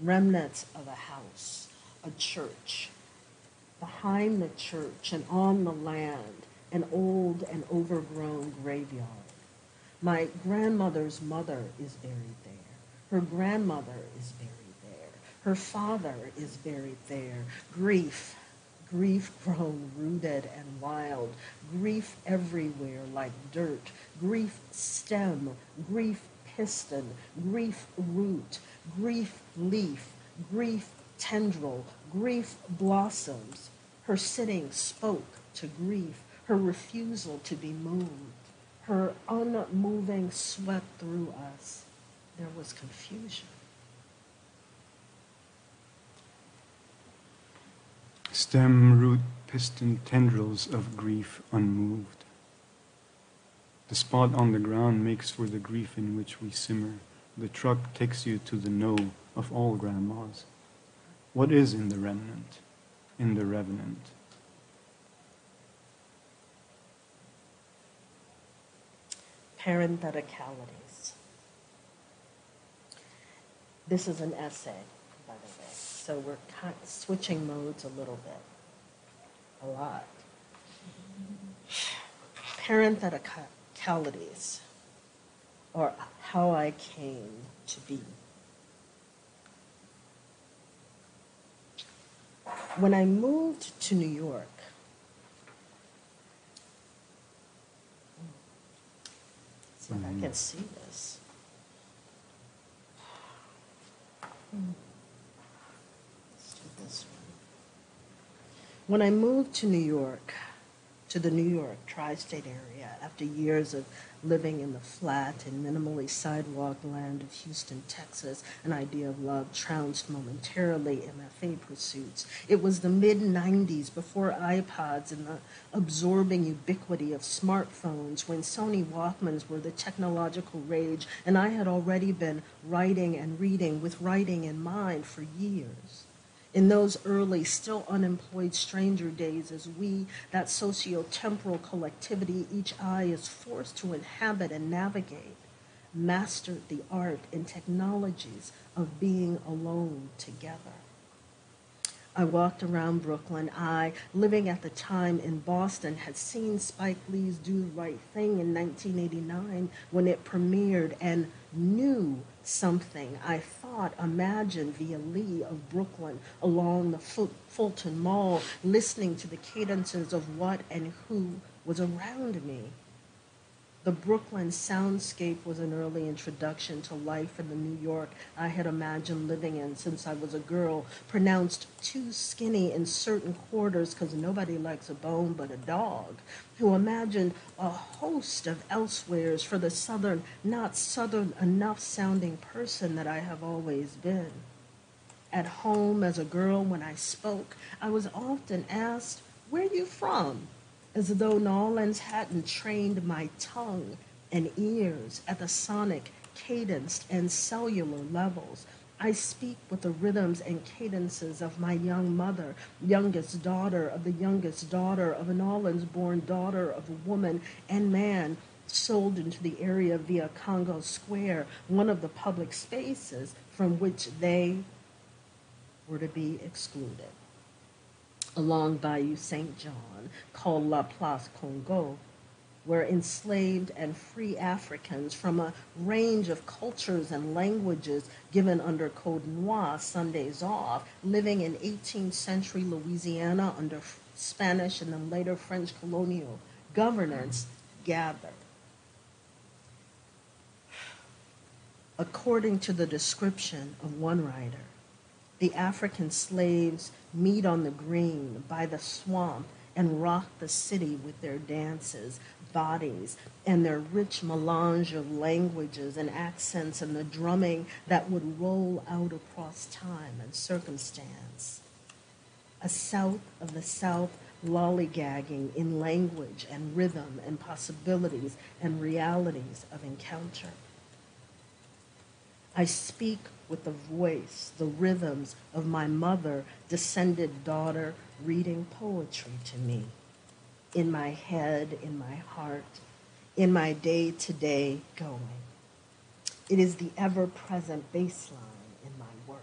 Remnants of a house, a church, behind the church and on the land, an old and overgrown graveyard. My grandmother's mother is buried there. Her grandmother is buried there. Her father is buried there. Grief, grief grown rooted and wild, grief everywhere like dirt, grief stem, grief piston, grief root, grief leaf, grief tendril, grief blossoms, her sitting spoke to grief, her refusal to be moved. Her unmoving swept through us. There was confusion. Stem, root, piston, tendrils of grief unmoved. The spot on the ground makes for the grief in which we simmer. The truck takes you to the no of all grandmas. What is in the remnant? in the revenant. Parentheticalities. This is an essay, by the way, so we're kind of switching modes a little bit, a lot. Parentheticalities, or how I came to be. When I moved to New York, see if I mm-hmm. can see this. Hmm. Let's do this one. When I moved to New York, to the New York tri state area, after years of living in the flat and minimally sidewalk land of Houston, Texas, an idea of love trounced momentarily MFA pursuits. It was the mid 90s before iPods and the absorbing ubiquity of smartphones when Sony Walkmans were the technological rage, and I had already been writing and reading with writing in mind for years in those early, still unemployed stranger days, as we, that socio-temporal collectivity each eye is forced to inhabit and navigate, mastered the art and technologies of being alone together. I walked around Brooklyn. I, living at the time in Boston, had seen Spike Lee's Do the Right Thing in 1989 when it premiered and knew something I thought imagined via Lee of Brooklyn along the Fulton Mall, listening to the cadences of what and who was around me. The Brooklyn soundscape was an early introduction to life in the New York I had imagined living in since I was a girl, pronounced too skinny in certain quarters because nobody likes a bone but a dog, who imagined a host of elsewheres for the southern, not southern enough sounding person that I have always been. At home as a girl, when I spoke, I was often asked, Where you from? As though Nolans hadn't trained my tongue and ears at the sonic, cadenced, and cellular levels. I speak with the rhythms and cadences of my young mother, youngest daughter of the youngest daughter of an Nolans born daughter of a woman and man sold into the area via Congo Square, one of the public spaces from which they were to be excluded. Along Bayou St. John, called La Place Congo, where enslaved and free Africans from a range of cultures and languages given under Code Noir Sundays off, living in 18th century Louisiana under Spanish and then later French colonial governance, gathered. According to the description of one writer, the African slaves meet on the green by the swamp and rock the city with their dances, bodies, and their rich melange of languages and accents and the drumming that would roll out across time and circumstance. A South of the South lollygagging in language and rhythm and possibilities and realities of encounter. I speak with the voice, the rhythms of my mother, descended daughter, reading poetry to me in my head, in my heart, in my day to day going. It is the ever present baseline in my work.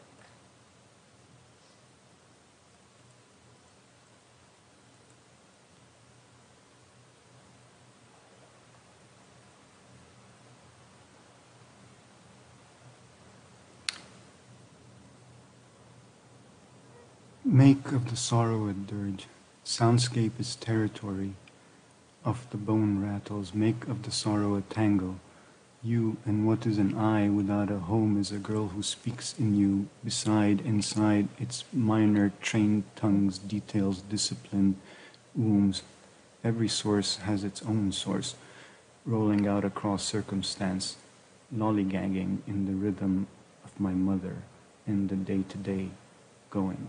Make of the sorrow a dirge, soundscape is territory. Of the bone rattles, make of the sorrow a tango. You and what is an eye without a home is a girl who speaks in you, beside, inside its minor trained tongues, details, discipline, wombs. Every source has its own source, rolling out across circumstance, lollygagging in the rhythm of my mother, in the day to day going.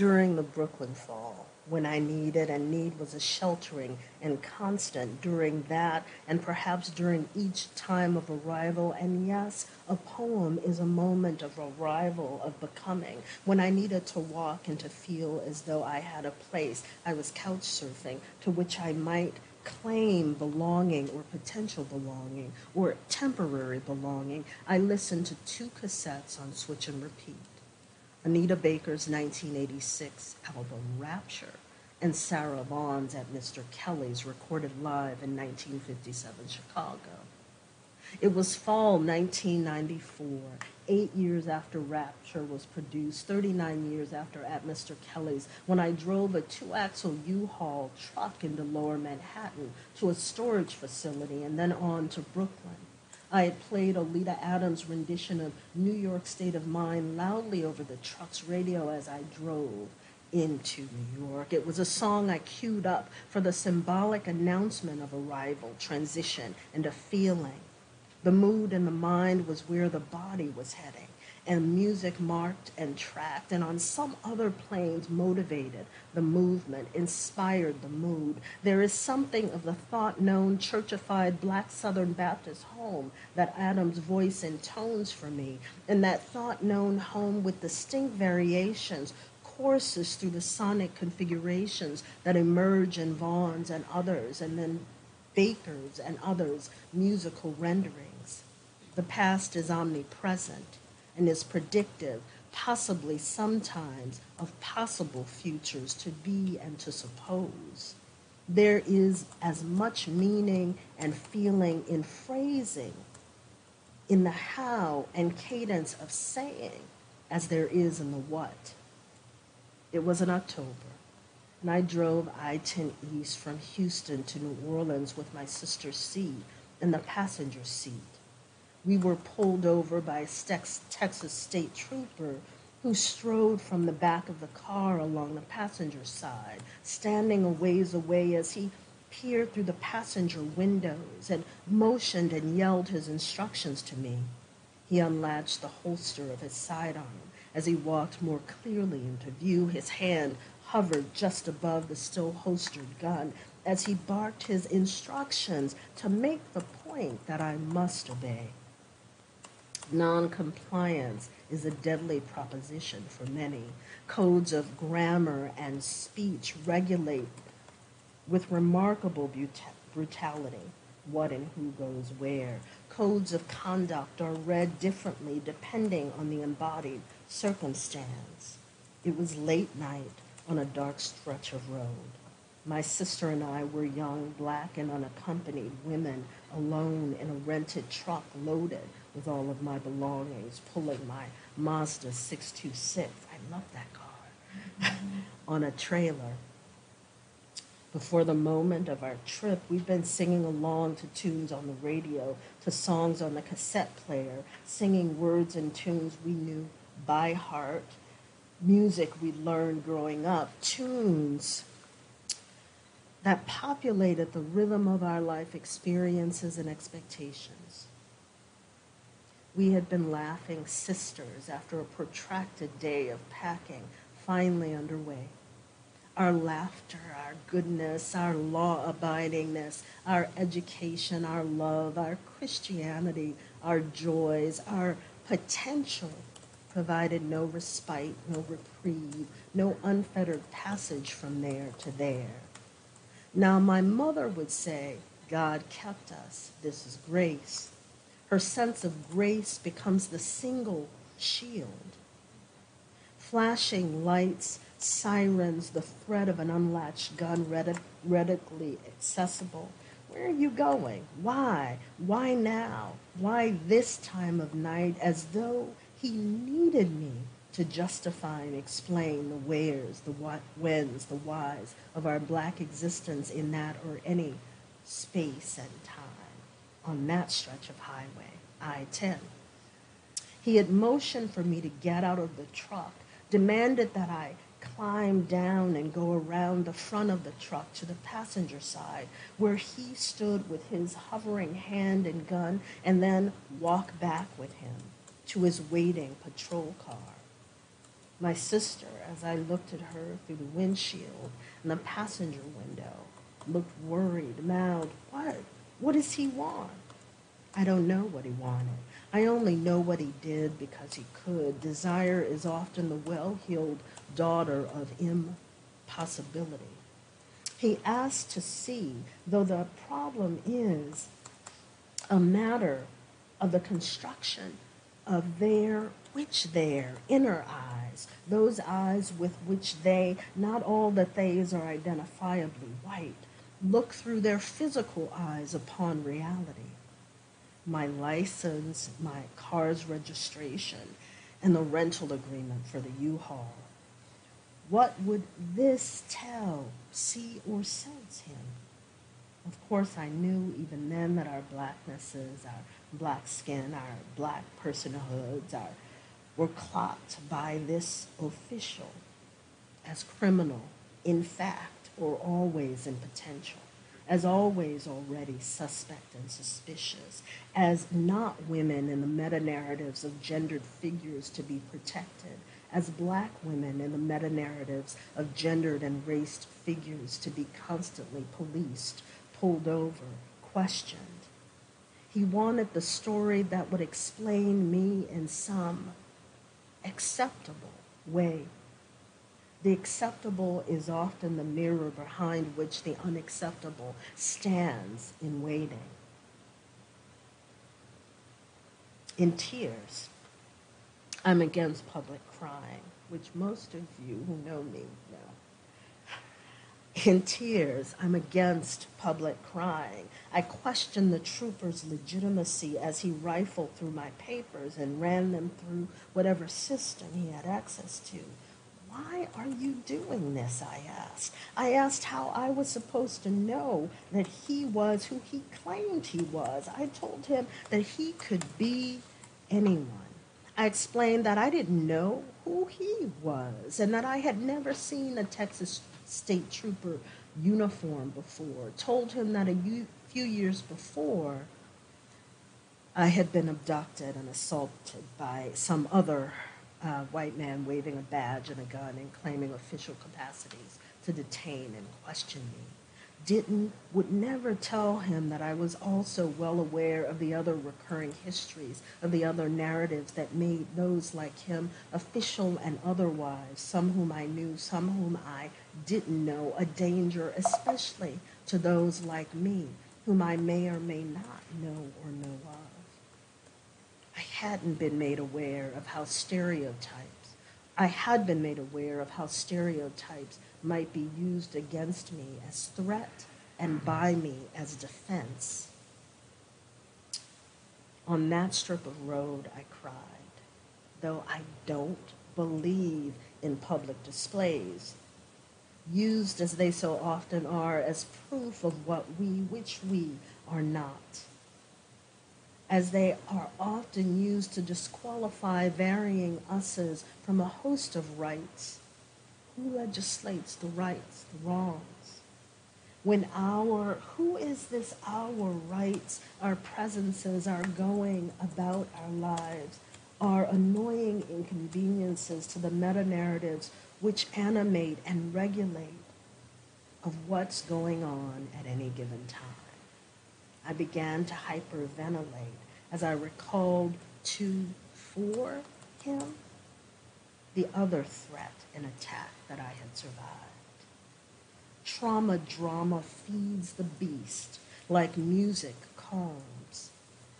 During the Brooklyn fall, when I needed and need was a sheltering and constant during that and perhaps during each time of arrival. And yes, a poem is a moment of arrival, of becoming, when I needed to walk and to feel as though I had a place. I was couch surfing to which I might claim belonging or potential belonging or temporary belonging. I listened to two cassettes on switch and repeat. Anita Baker's 1986 album Rapture and Sarah Vaughan's at Mr. Kelly's recorded live in 1957 Chicago. It was fall 1994, eight years after Rapture was produced, 39 years after at Mr. Kelly's, when I drove a two axle U Haul truck into lower Manhattan to a storage facility and then on to Brooklyn. I had played Oleta Adams' rendition of New York State of Mind loudly over the truck's radio as I drove into New York. It was a song I queued up for the symbolic announcement of arrival, transition, and a feeling. The mood and the mind was where the body was heading, and music marked and tracked, and on some other planes motivated the movement, inspired the mood. There is something of the thought known, churchified black Southern Baptist home that Adams' voice intones for me, and that thought known home with distinct variations courses through the sonic configurations that emerge in Vaughan's and others, and then Baker's and others' musical renderings. The past is omnipresent and is predictive, possibly sometimes, of possible futures to be and to suppose. There is as much meaning and feeling in phrasing, in the how and cadence of saying, as there is in the what. It was in October, and I drove I 10 East from Houston to New Orleans with my sister C in the passenger seat we were pulled over by a Texas state trooper who strode from the back of the car along the passenger side, standing a ways away as he peered through the passenger windows and motioned and yelled his instructions to me. He unlatched the holster of his sidearm as he walked more clearly into view. His hand hovered just above the still holstered gun as he barked his instructions to make the point that I must obey. Noncompliance is a deadly proposition for many. Codes of grammar and speech regulate with remarkable brutality what and who goes where. Codes of conduct are read differently depending on the embodied circumstance. It was late night on a dark stretch of road. My sister and I were young, black, and unaccompanied women alone in a rented truck loaded with all of my belongings, pulling my Mazda 626. I love that car. on a trailer. Before the moment of our trip, we've been singing along to tunes on the radio, to songs on the cassette player, singing words and tunes we knew by heart, music we learned growing up, tunes that populated the rhythm of our life experiences and expectations. We had been laughing sisters after a protracted day of packing finally underway. Our laughter, our goodness, our law abidingness, our education, our love, our Christianity, our joys, our potential provided no respite, no reprieve, no unfettered passage from there to there. Now, my mother would say, God kept us. This is grace. Her sense of grace becomes the single shield. Flashing lights, sirens, the threat of an unlatched gun readily accessible. Where are you going? Why? Why now? Why this time of night? As though he needed me to justify and explain the wheres, the what, whens, the whys of our black existence in that or any space and time on that stretch of highway, I 10. He had motioned for me to get out of the truck, demanded that I climb down and go around the front of the truck to the passenger side, where he stood with his hovering hand and gun, and then walk back with him to his waiting patrol car. My sister, as I looked at her through the windshield and the passenger window, looked worried, mouthed, What? What does he want? I don't know what he wanted. I only know what he did because he could. Desire is often the well heeled daughter of impossibility. He asked to see, though the problem is a matter of the construction of their, which their inner eyes, those eyes with which they, not all that theys are identifiably white, look through their physical eyes upon reality. My license, my car's registration, and the rental agreement for the U-Haul. What would this tell, see, or sense him? Of course, I knew even then that our blacknesses, our black skin, our black personhoods, our, were clocked by this official as criminal in fact or always in potential, as always already suspect and suspicious, as not women in the meta narratives of gendered figures to be protected, as black women in the meta narratives of gendered and raced figures to be constantly policed, pulled over, questioned. He wanted the story that would explain me in some acceptable way. The acceptable is often the mirror behind which the unacceptable stands in waiting. In tears, I'm against public crying, which most of you who know me know. In tears, I'm against public crying. I question the trooper's legitimacy as he rifled through my papers and ran them through whatever system he had access to. Why are you doing this? I asked. I asked how I was supposed to know that he was who he claimed he was. I told him that he could be anyone. I explained that I didn't know who he was and that I had never seen a Texas state trooper uniform before. Told him that a few years before, I had been abducted and assaulted by some other uh, white man waving a badge and a gun and claiming official capacities to detain and question me. Didn't, would never tell him that I was also well aware of the other recurring histories, of the other narratives that made those like him, official and otherwise, some whom I knew, some whom I didn't know, a danger, especially to those like me, whom I may or may not know or know of. I hadn't been made aware of how stereotypes, I had been made aware of how stereotypes might be used against me as threat and by me as defense. On that strip of road, I cried, though I don't believe in public displays, used as they so often are as proof of what we, which we are not as they are often used to disqualify varying us's from a host of rights. Who legislates the rights, the wrongs? When our, who is this our rights, our presences, our going about our lives, our annoying inconveniences to the meta narratives which animate and regulate of what's going on at any given time? I began to hyperventilate as I recalled to for him the other threat and attack that I had survived. Trauma drama feeds the beast like music calms.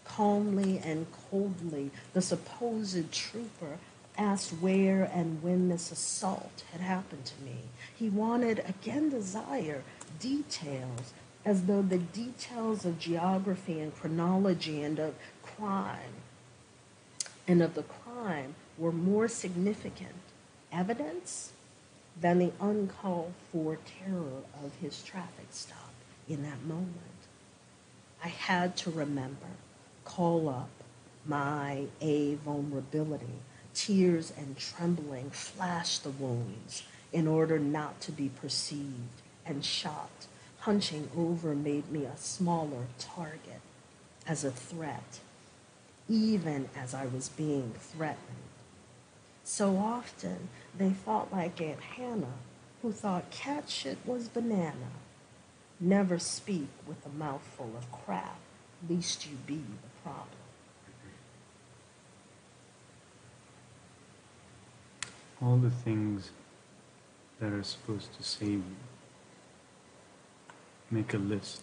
Calmly and coldly, the supposed trooper asked where and when this assault had happened to me. He wanted, again, desire, details, as though the details of geography and chronology and of crime and of the crime were more significant evidence than the uncalled for terror of his traffic stop in that moment. I had to remember, call up my A vulnerability, tears and trembling flash the wounds in order not to be perceived and shot. Hunching over made me a smaller target as a threat even as I was being threatened. So often they thought like Aunt Hannah, who thought cat shit was banana. Never speak with a mouthful of crap, least you be the problem. All the things that are supposed to save you. Make a list.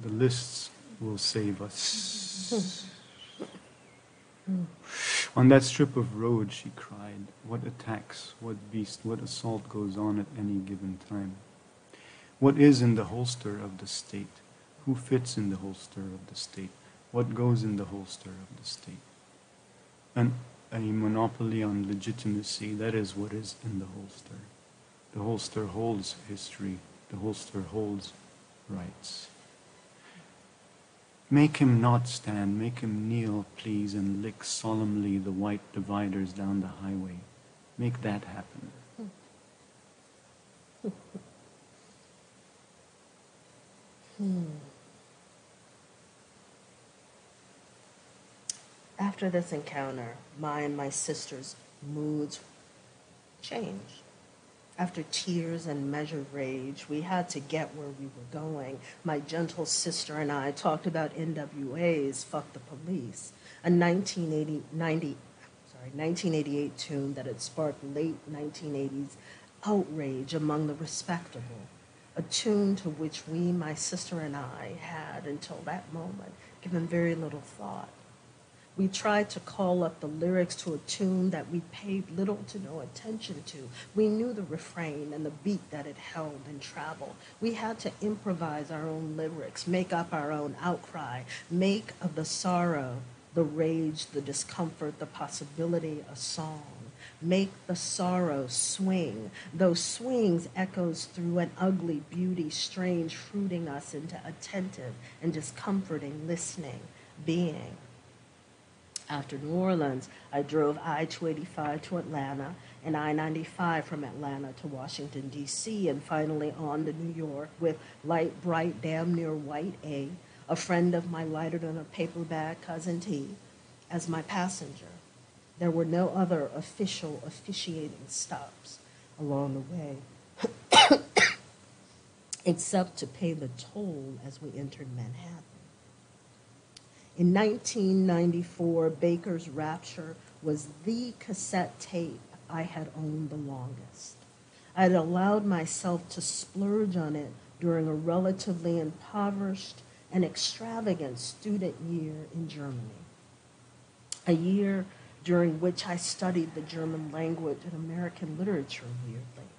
The lists will save us. On that strip of road, she cried, What attacks, what beast, what assault goes on at any given time? What is in the holster of the state? Who fits in the holster of the state? What goes in the holster of the state? And a monopoly on legitimacy, that is what is in the holster. The holster holds history, the holster holds rights. Make him not stand, make him kneel, please, and lick solemnly the white dividers down the highway. Make that happen. Hmm. After this encounter, my and my sister's moods changed. After tears and measured rage, we had to get where we were going. My gentle sister and I talked about NWA's Fuck the Police, a 1980, 90, sorry, 1988 tune that had sparked late 1980s outrage among the respectable, a tune to which we, my sister and I, had until that moment given very little thought. We tried to call up the lyrics to a tune that we paid little to no attention to. We knew the refrain and the beat that it held and traveled. We had to improvise our own lyrics, make up our own outcry, make of the sorrow, the rage, the discomfort, the possibility a song. Make the sorrow swing, those swings echoes through an ugly beauty, strange, fruiting us into attentive and discomforting listening, being. After New Orleans, I drove I 285 to Atlanta and I 95 from Atlanta to Washington, D.C., and finally on to New York with light, bright, damn near white A, a friend of my lighter than a paper bag cousin T, as my passenger. There were no other official officiating stops along the way, except to pay the toll as we entered Manhattan. In 1994, Baker's Rapture was the cassette tape I had owned the longest. I had allowed myself to splurge on it during a relatively impoverished and extravagant student year in Germany. A year during which I studied the German language and American literature weirdly.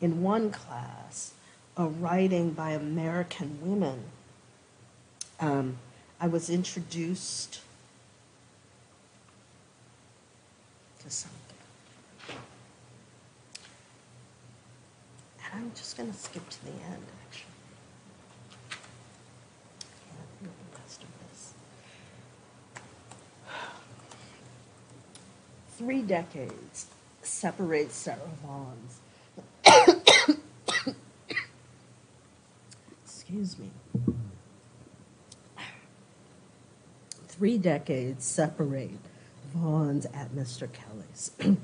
In one class, a writing by American women um, I was introduced to something. And I'm just going to skip to the end, actually. Can't the rest of this. Three decades separate Sarah Vaughan's. Excuse me. Three decades separate Vaughan's at Mr. Kelly's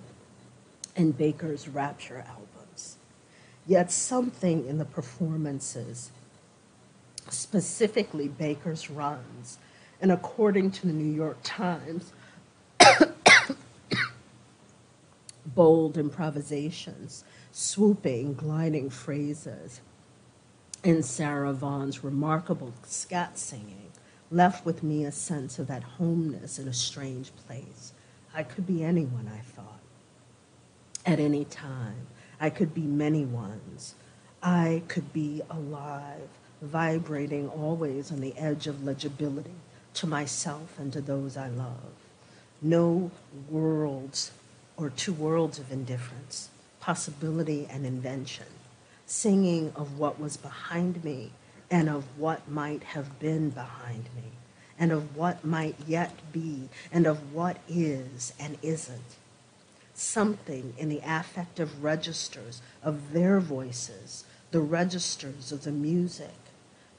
and Baker's Rapture albums. Yet something in the performances, specifically Baker's runs, and according to the New York Times, bold improvisations, swooping, gliding phrases, and Sarah Vaughan's remarkable scat singing left with me a sense of that homeness in a strange place. I could be anyone, I thought. At any time, I could be many ones. I could be alive, vibrating always on the edge of legibility to myself and to those I love. No worlds or two worlds of indifference, possibility and invention, singing of what was behind me and of what might have been behind me, and of what might yet be, and of what is and isn't. Something in the affective registers of their voices, the registers of the music,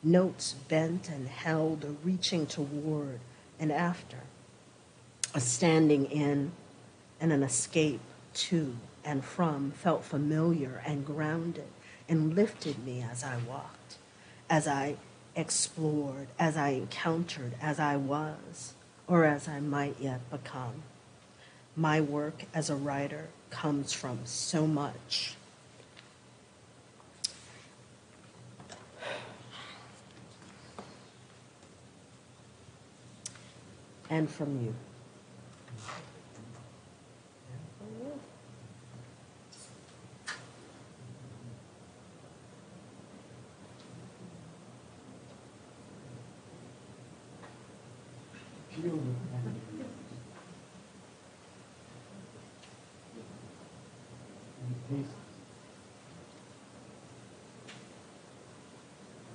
notes bent and held or reaching toward and after, a standing in and an escape to and from felt familiar and grounded and lifted me as I walked, as I explored, as I encountered, as I was, or as I might yet become. My work as a writer comes from so much. And from you. Pen. And taste.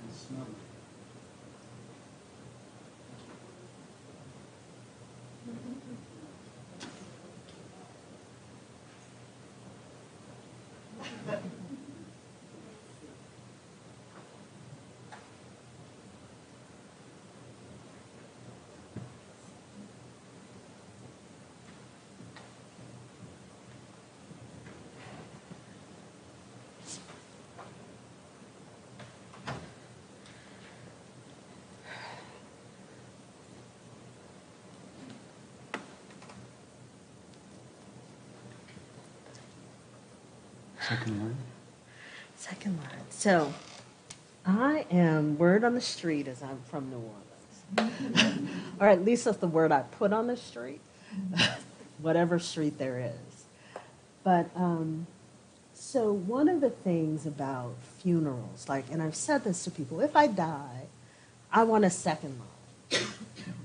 And smell Second line. Second line. So, I am word on the street as I'm from New Orleans. or at least that's the word I put on the street, whatever street there is. But, um, so one of the things about funerals, like, and I've said this to people, if I die, I want a second line.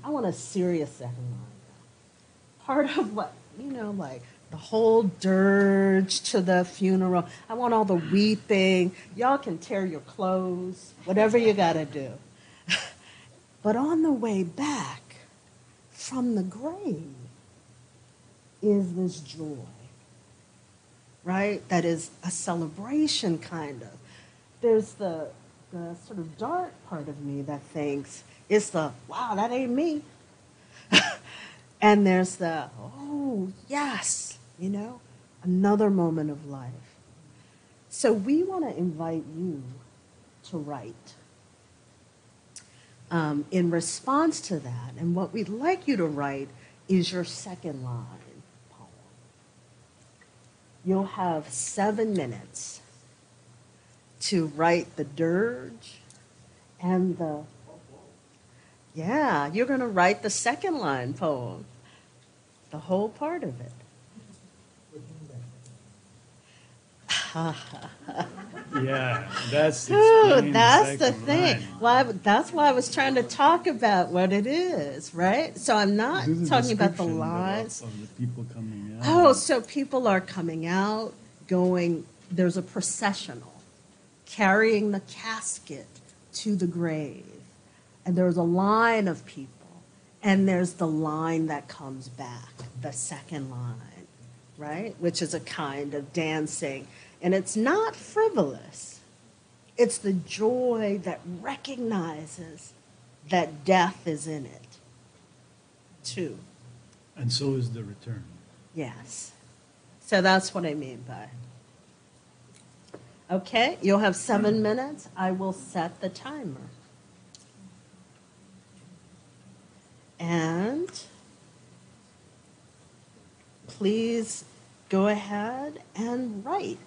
I want a serious second line. Part of what, you know, like the whole dirge to the funeral. I want all the weeping. Y'all can tear your clothes, whatever you got to do. but on the way back from the grave is this joy, right? That is a celebration, kind of. There's the, the sort of dark part of me that thinks it's the, wow, that ain't me. and there's the, oh, yes, you know, another moment of life. So we want to invite you to write. Um, in response to that, and what we'd like you to write is your second line poem. You'll have seven minutes to write the dirge and the yeah, you're going to write the second line poem, the whole part of it. Yeah, that's that's the thing. line. Why? That's why I was trying to talk about what it is, right? So I'm not This is a talking about the of- lines. Of the people coming out. Oh, so people are coming out, going, there's a processional carrying the casket to the grave. And there's a line of people. And there's the line that comes back, the second line, right? Which is a kind of dancing. And it's not frivolous, it's the joy that recognizes that death is in it, too. And so is the return. Yes. So that's what I mean by. Okay, you'll have seven hmm. minutes. I will set the timer. And please go ahead and write.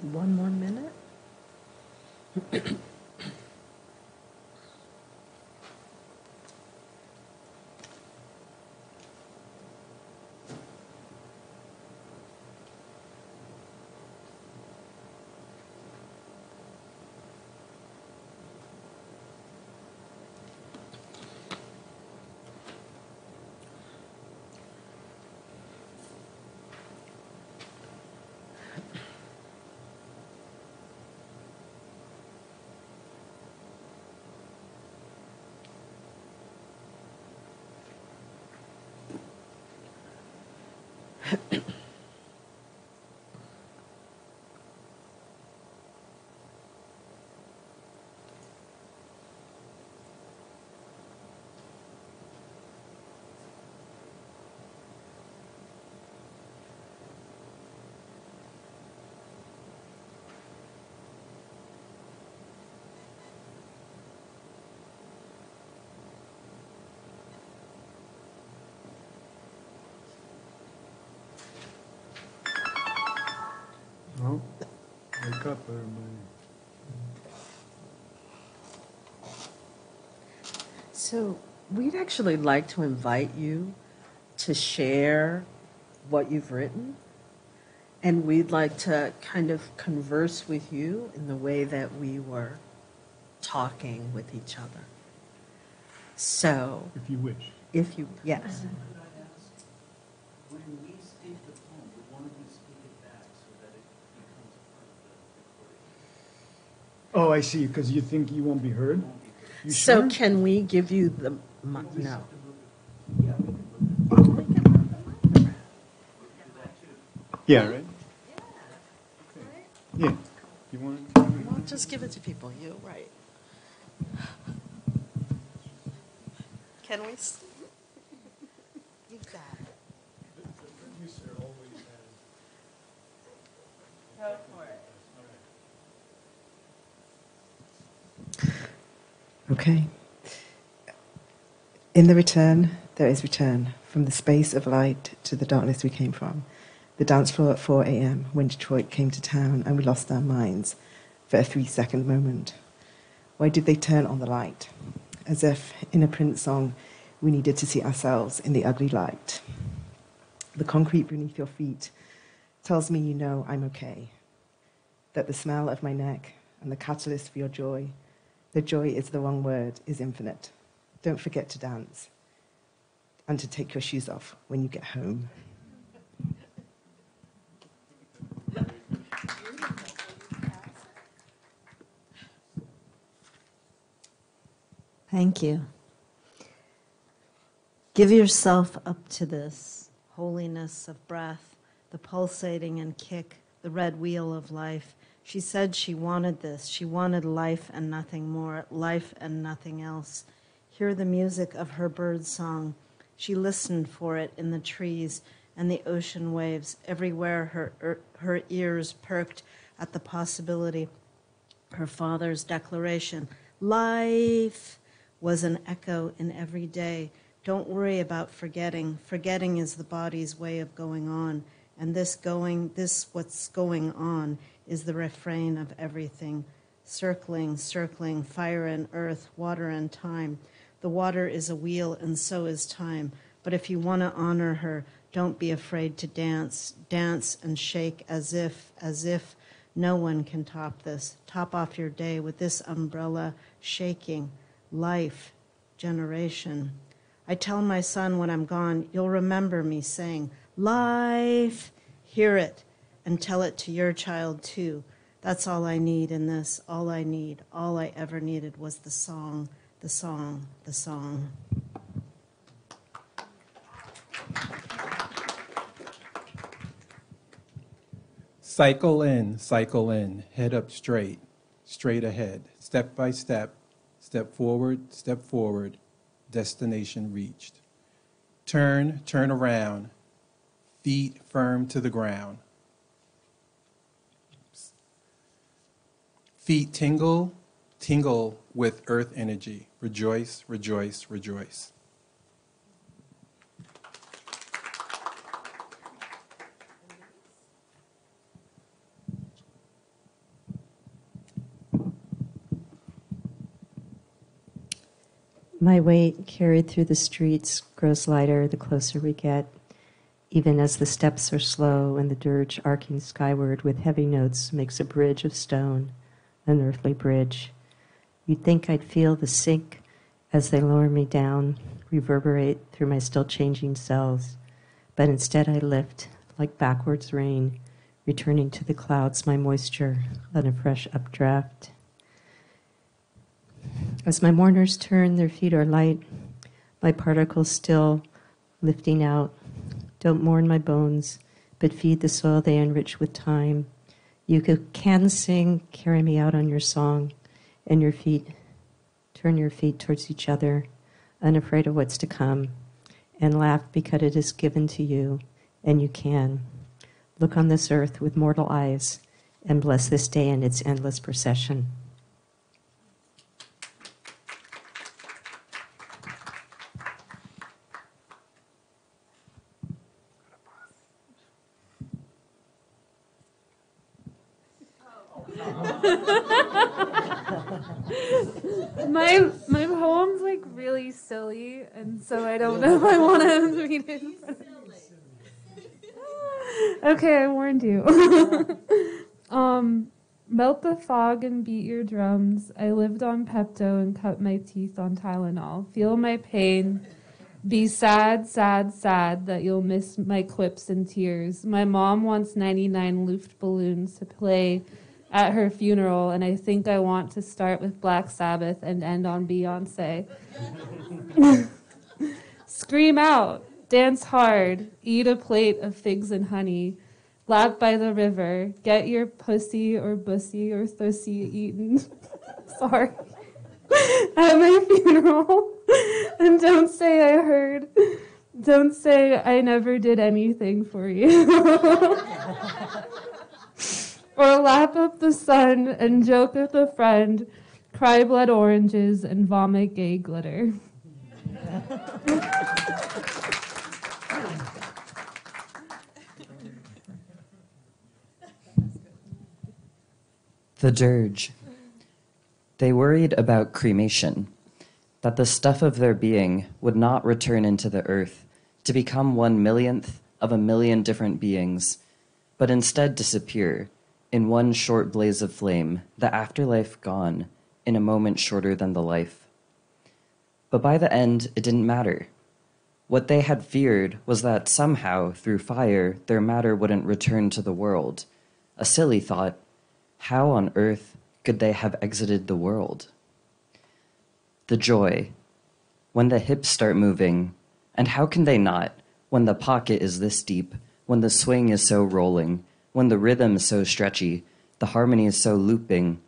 One more minute? Wake up, everybody. So, we'd actually like to invite you to share what you've written. And we'd like to kind of converse with you in the way that we were talking with each other. So, If you wish. if you, yes. Could I ask, when we speak the poem, would one of you speak it back so that it becomes part of the recording? Oh, I see, because you think you won't be heard? It won't be good. You So, sure? can we give you the, mi- no. just have to move it. Yeah, we can move it. Do that too. Yeah, right? Yeah. You want to? Well, just give it to people, you, right. Can we? s- You got it. Go for it. Okay. In the return, there is return from the space of light to the darkness we came from. The dance floor at 4 a.m. when Detroit came to town and we lost our minds for a three second moment. Why did they turn on the light? As if in a Prince song, we needed to see ourselves in the ugly light. The concrete beneath your feet tells me you know I'm okay. That the smell of my neck and the catalyst for your joy the joy is the wrong word, is infinite. Don't forget to dance and to take your shoes off when you get home. Thank you. Give yourself up to this holiness of breath, the pulsating and kick, the red wheel of life. She said she wanted this. She wanted life and nothing more, life and nothing else. Hear the music of her bird song. She listened for it in the trees and the ocean waves. Everywhere her, er, her ears perked at the possibility. Her father's declaration life was an echo in every day. Don't worry about forgetting. Forgetting is the body's way of going on. And this going, this what's going on, is the refrain of everything. Circling, circling, fire and earth, water and time. The water is a wheel, and so is time. But if you want to honor her, don't be afraid to dance. Dance and shake as if, as if no one can top this. Top off your day with this umbrella shaking. Life, generation. I tell my son when I'm gone, you'll remember me saying, Life, hear it, and tell it to your child too. That's all I need in this. All I need, all I ever needed was the song, the song, the song. Cycle in, cycle in, head up straight, straight ahead, step by step, step forward, step forward, destination reached. Turn, turn around, feet firm to the ground. Feet tingle, tingle with earth energy. Rejoice, rejoice, rejoice. My weight carried through the streets grows lighter the closer we get, even as the steps are slow and the dirge arcing skyward with heavy notes makes a bridge of stone, an earthly bridge. You'd think I'd feel the sink as they lower me down, reverberate through my still changing cells, but instead I lift like backwards rain, returning to the clouds my moisture on a fresh updraft. As my mourners turn, their feet are light, my particles still lifting out. Don't mourn my bones, but feed the soil they enrich with time. You can sing, carry me out on your song, and your feet, turn your feet towards each other, unafraid of what's to come, and laugh because it is given to you, and you can. Look on this earth with mortal eyes, and bless this day and its endless procession. my my poem's like really silly, and so I don't know if I want to read it. In front of okay, I warned you. um, melt the fog and beat your drums. I lived on Pepto and cut my teeth on Tylenol. Feel my pain. Be sad, sad, sad that you'll miss my quips and tears. My mom wants 99 Luftballons to play at her funeral, and I think I want to start with Black Sabbath and end on Beyonce. Scream out, dance hard, eat a plate of figs and honey, lap by the river, get your pussy or bussy or thussy eaten. Sorry. at my funeral. and don't say I heard. Don't say I never did anything for you or a lap up the sun and joke with a friend, cry blood oranges and vomit gay glitter. the dirge. They worried about cremation, that the stuff of their being would not return into the earth to become one millionth of a million different beings, but instead disappear in one short blaze of flame, the afterlife gone in a moment shorter than the life. But by the end, it didn't matter. What they had feared was that somehow, through fire, their matter wouldn't return to the world. A silly thought. How on earth could they have exited the world? the joy. When the hips start moving, and how can they not when the pocket is this deep, when the swing is so rolling, when the rhythm is so stretchy, the harmony is so looping?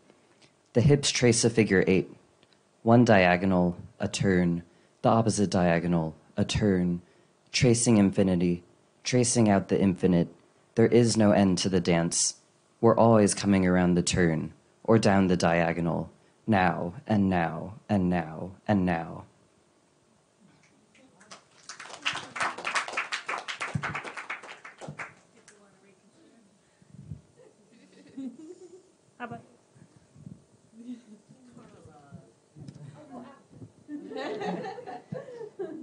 The hips trace a figure eight, one diagonal, a turn, the opposite diagonal, a turn, tracing infinity, tracing out the infinite. There is no end to the dance. We're always coming around the turn, or down the diagonal, now and now and now and now.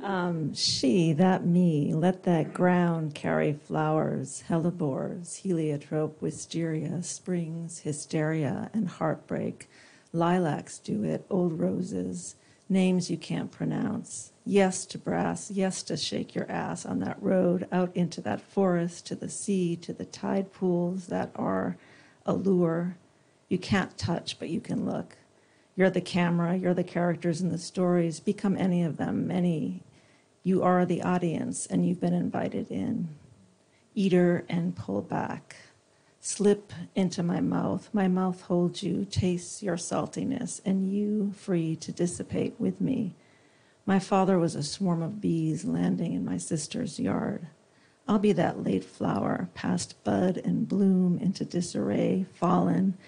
Um, she, that me, let that ground carry flowers, hellebores, heliotrope, wisteria, springs, hysteria, and heartbreak. Lilacs do it, old roses, names you can't pronounce. Yes to brass, yes to shake your ass on that road, out into that forest, to the sea, to the tide pools that are a lure. You can't touch, but you can look. You're the camera, you're the characters in the stories. Become any of them, many. You are the audience and you've been invited in. Eater and pull back. Slip into my mouth. My mouth holds you, tastes your saltiness, and you free to dissipate with me. My father was a swarm of bees landing in my sister's yard. I'll be that late flower, past bud and bloom into disarray, fallen,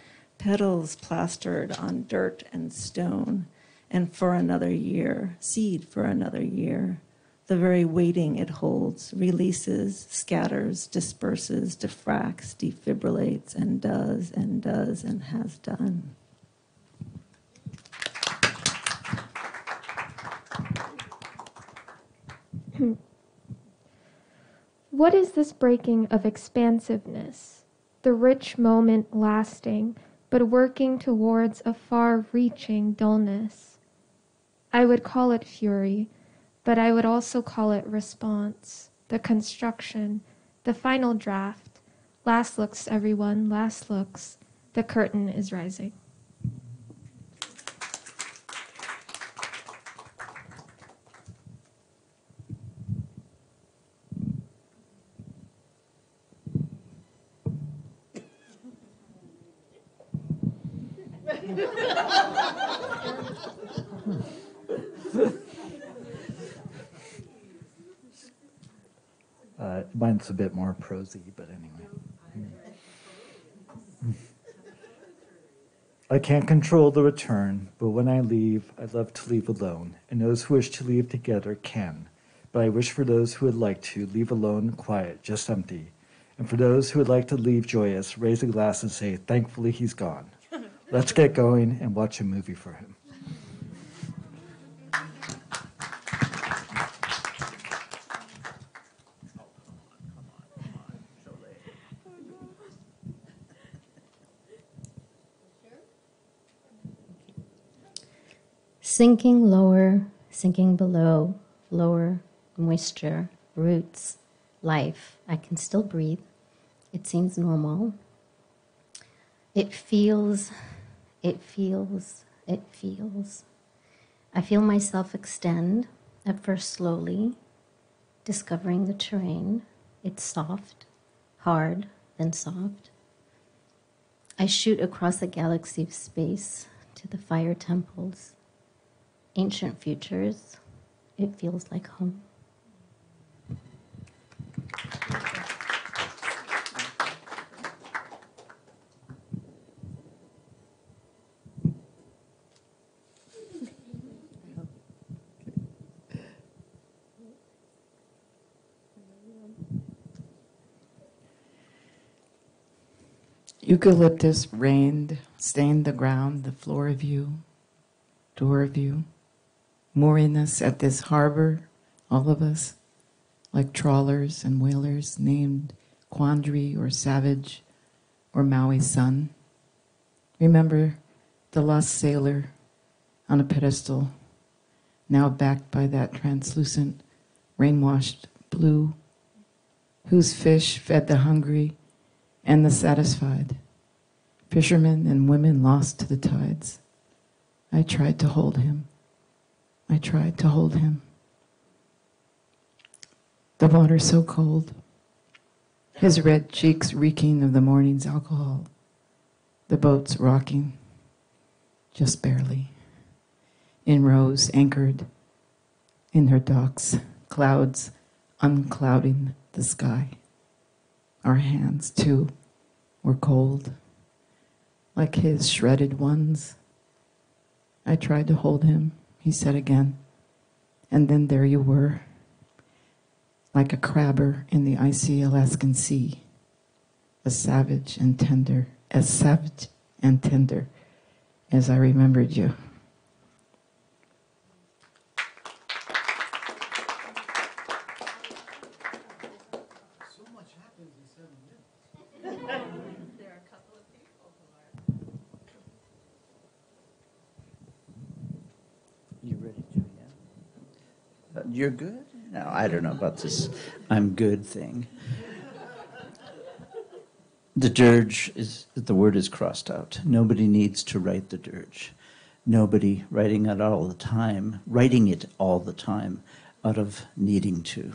petals plastered on dirt and stone, and for another year, seed for another year. The very waiting it holds releases, scatters, disperses, diffracts, defibrillates, and does, and does, and has done. Hmm. What is this breaking of expansiveness? The rich moment lasting, but working towards a far reaching dullness. I would call it fury, but I would also call it response, the construction, the final draft. Last looks, everyone, last looks. The curtain is rising. Uh, mine's a bit more prosy, but anyway. I can't control the return, but when I leave, I love to leave alone, and those who wish to leave together can. But I wish for those who would like to leave alone, quiet, just empty. And for those who would like to leave joyous, raise a glass and say, Thankfully he's gone. Let's get going and watch a movie for him. Sinking lower, sinking below, lower, moisture, roots, life. I can still breathe. It seems normal. It feels, it feels, it feels. I feel myself extend, at first slowly, discovering the terrain. It's soft, hard, then soft. I shoot across a galaxy of space to the fire temples ancient futures, it feels like home. Eucalyptus rained, stained the ground, the floor of you, door of you mooring us at this harbor, all of us, like trawlers and whalers named Quandary or Savage or Maui's Sun. Remember the lost sailor on a pedestal, now backed by that translucent, rain washed blue, whose fish fed the hungry and the satisfied, fishermen and women lost to the tides. I tried to hold him. I tried to hold him. The water so cold, his red cheeks reeking of the morning's alcohol, the boats rocking, just barely, in rows anchored. In her docks, clouds unclouding the sky. Our hands, too, were cold, like his shredded ones. I tried to hold him, he said again, and then there you were, like a crabber in the icy Alaskan sea, as savage and tender, as savage and tender as I remembered you. So much happens in seven minutes. There are a couple of people who are. You ready, Julia? Uh, you're good? No, I don't know about this I'm good thing. The dirge is, the word is crossed out. Nobody needs to write the dirge. Nobody writing it all the time, writing it all the time out of needing to.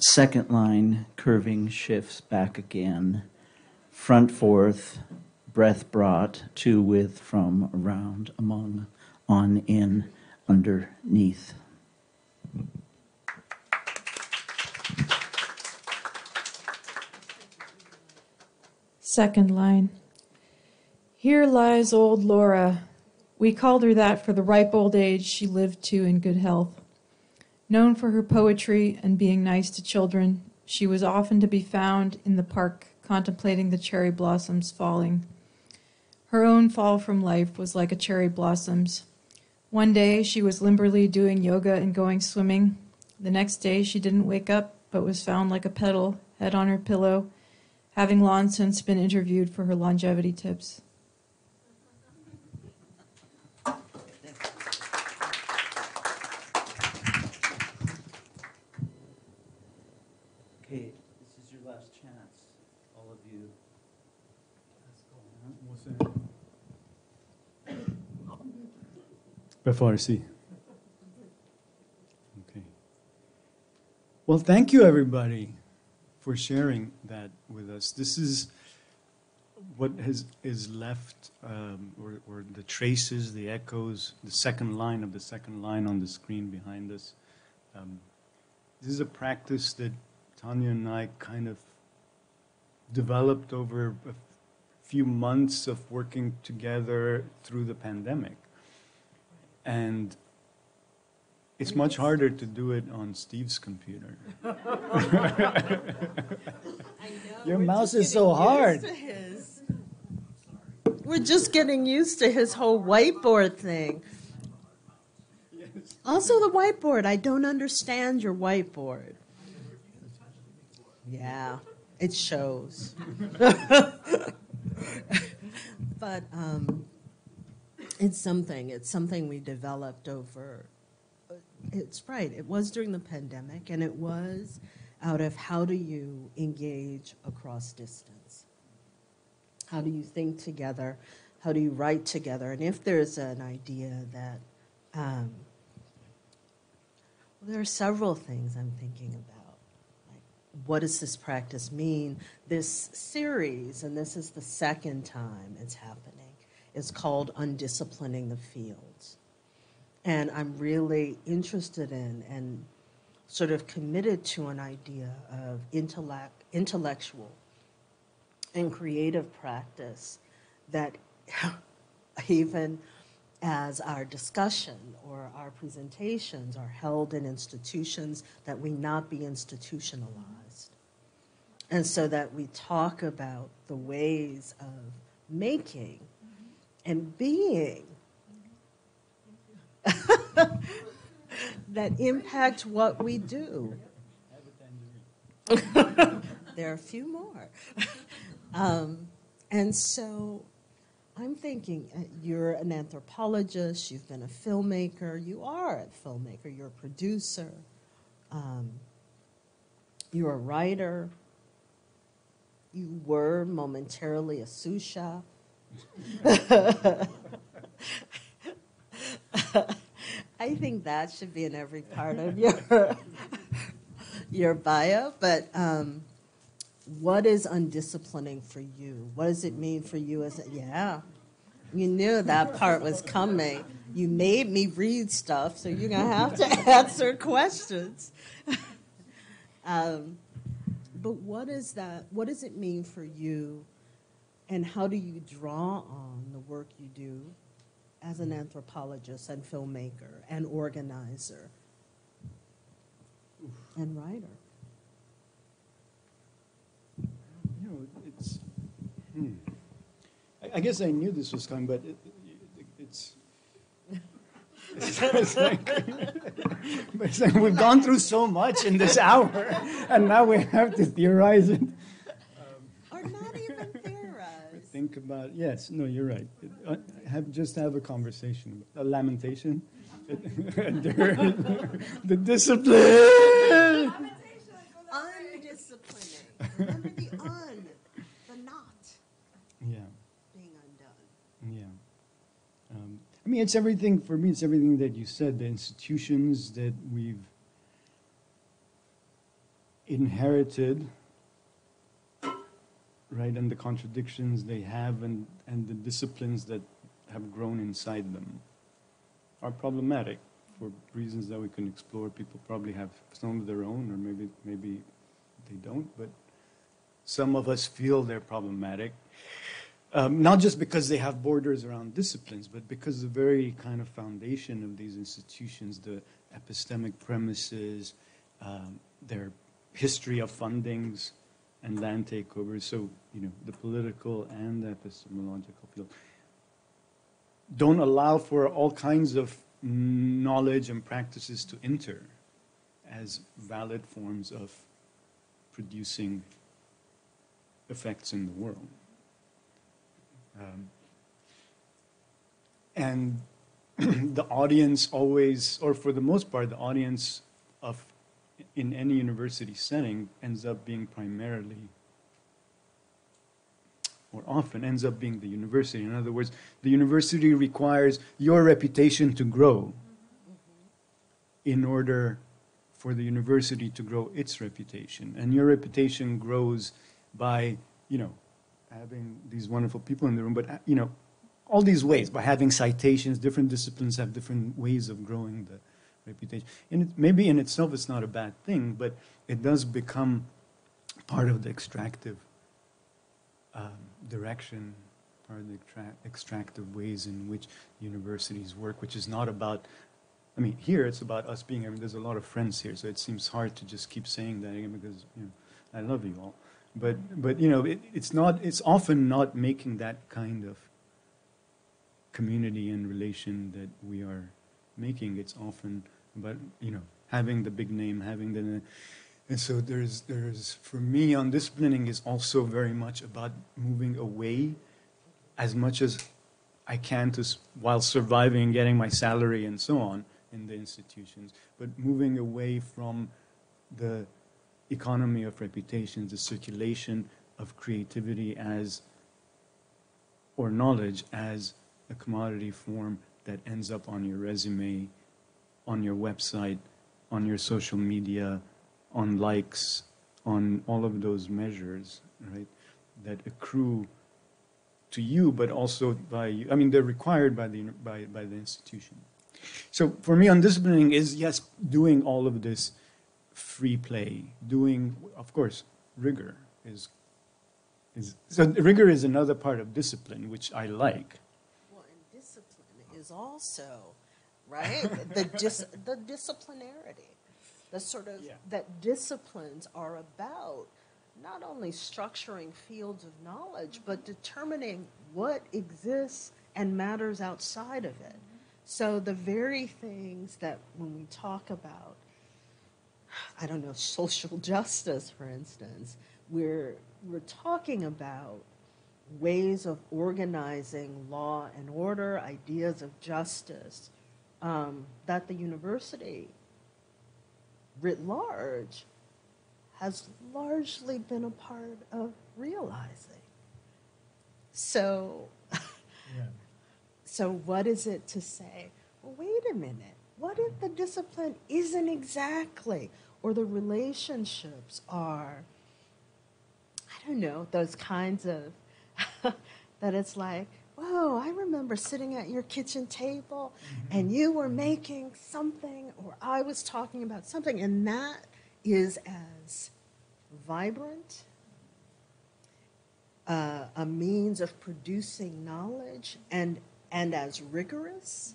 Second line, curving shifts back again. Front forth, breath brought, to, with, from, around, among, on, in, underneath. Second line. Here lies old Laura. We called her that for the ripe old age she lived to in good health. Known for her poetry and being nice to children, she was often to be found in the park contemplating the cherry blossoms falling. Her own fall from life was like a cherry blossoms. One day she was limberly doing yoga and going swimming. The next day she didn't wake up but was found like a petal, head on her pillow, having long since been interviewed for her longevity tips. Okay, this is your last chance, all of you. What's that? FRC. Okay. Well, thank you, everybody, for sharing that with us. This is what has is left, um, or, or the traces, the echoes, the second line of the second line on the screen behind us. Um, this is a practice that Tonya and I kind of developed over a few months of working together through the pandemic. And it's much harder to do it on Steve's computer. Your mouse is so hard. We're just getting used to his whole whiteboard thing. Also, the whiteboard. I don't understand your whiteboard. Yeah, it shows. but um, it's something. It's something we developed over. It's right. It was during the pandemic, and it was out of how do you engage across distance? How do you think together? How do you write together? And if there's an idea that, um, well, there are several things I'm thinking about. Like, what does this practice mean? This series, and this is the second time it's happening, is called Undisciplining the Fields. And I'm really interested in and sort of committed to an idea of intellect, intellectual and creative practice that even as our discussion or our presentations are held in institutions that we not be institutionalized and so that we talk about the ways of making and being that impact what we do. there are a few more. um, and so I'm thinking uh, you're an anthropologist, you've been a filmmaker, you are a filmmaker, you're a producer, um, you're a writer, you were momentarily a sous chef. I think that should be in every part of your your bio. But um, what is undisciplining for you? What does it mean for you as a yeah? You knew that part was coming. You made me read stuff, so you're gonna have to answer questions. um, but what is that? What does it mean for you? And how do you draw on the work you do as an anthropologist and filmmaker and organizer and writer? You know, it's. Hmm. I, I guess I knew this was coming, but it, it, it's. It's like, it's like we've gone through so much in this hour, and now we have to theorize it. or not even theorize. Think about yes, no, you're right. Uh, have just have a conversation, a lamentation. the discipline. Undisciplining. Remember the un, the not Yeah, being undone. yeah. Um, I mean, it's everything for me. It's everything that you said. The institutions that we've inherited, right, and the contradictions they have, and and the disciplines that have grown inside them, are problematic for reasons that we can explore. People probably have some of their own, or maybe maybe they don't, but some of us feel they're problematic. Um, not just because they have borders around disciplines, but because the very kind of foundation of these institutions, the epistemic premises, um, their history of fundings and land takeovers, so, you know, the political and the epistemological field, don't allow for all kinds of knowledge and practices to enter as valid forms of producing effects in the world. Um, and the audience always, or for the most part, the audience of in any university setting ends up being primarily, or often ends up being the university. In other words, the university requires your reputation to grow in order for the university to grow its reputation. And your reputation grows by, you know, having these wonderful people in the room, but you know, all these ways by having citations. Different disciplines have different ways of growing the reputation. And it, maybe in itself it's not a bad thing, but it does become part of the extractive um, direction, part of the extra- extractive ways in which universities work, which is not about. I mean, here it's about us being. I mean, there's a lot of friends here, so it seems hard to just keep saying that again because you know, I love you all but but you know it, it's not it's often not making that kind of community and relation that we are making it's often about you know having the big name having the and so there's there's for me undisciplining is also very much about moving away as much as I can to while surviving and getting my salary and so on in the institutions. But moving away from the economy of reputation, the circulation of creativity as, or knowledge as a commodity form that ends up on your resume, on your website, on your social media, on likes, on all of those measures, right, that accrue to you, but also by you. I mean, they're required by the, by, by the institution. So for me, undisciplining is, yes, doing all of this free play, doing, of course, rigor is, is so rigor is another part of discipline, which I like. Well, and discipline is also, right? the, dis, the disciplinarity, the sort of, Yeah. that disciplines are about not only structuring fields of knowledge, but mm-hmm. determining what exists and matters outside of it. Mm-hmm. So the very things that when we talk about I don't know, social justice, for instance, we're, we're talking about ways of organizing law and order, ideas of justice, um, that the university, writ large, has largely been a part of realizing. So, so what is it to say? well, wait a minute. What if the discipline isn't exactly, or the relationships are, I don't know, those kinds of, that it's like, whoa, I remember sitting at your kitchen table and you were making something, or I was talking about something, and that is as vibrant uh, a means of producing knowledge and, and as rigorous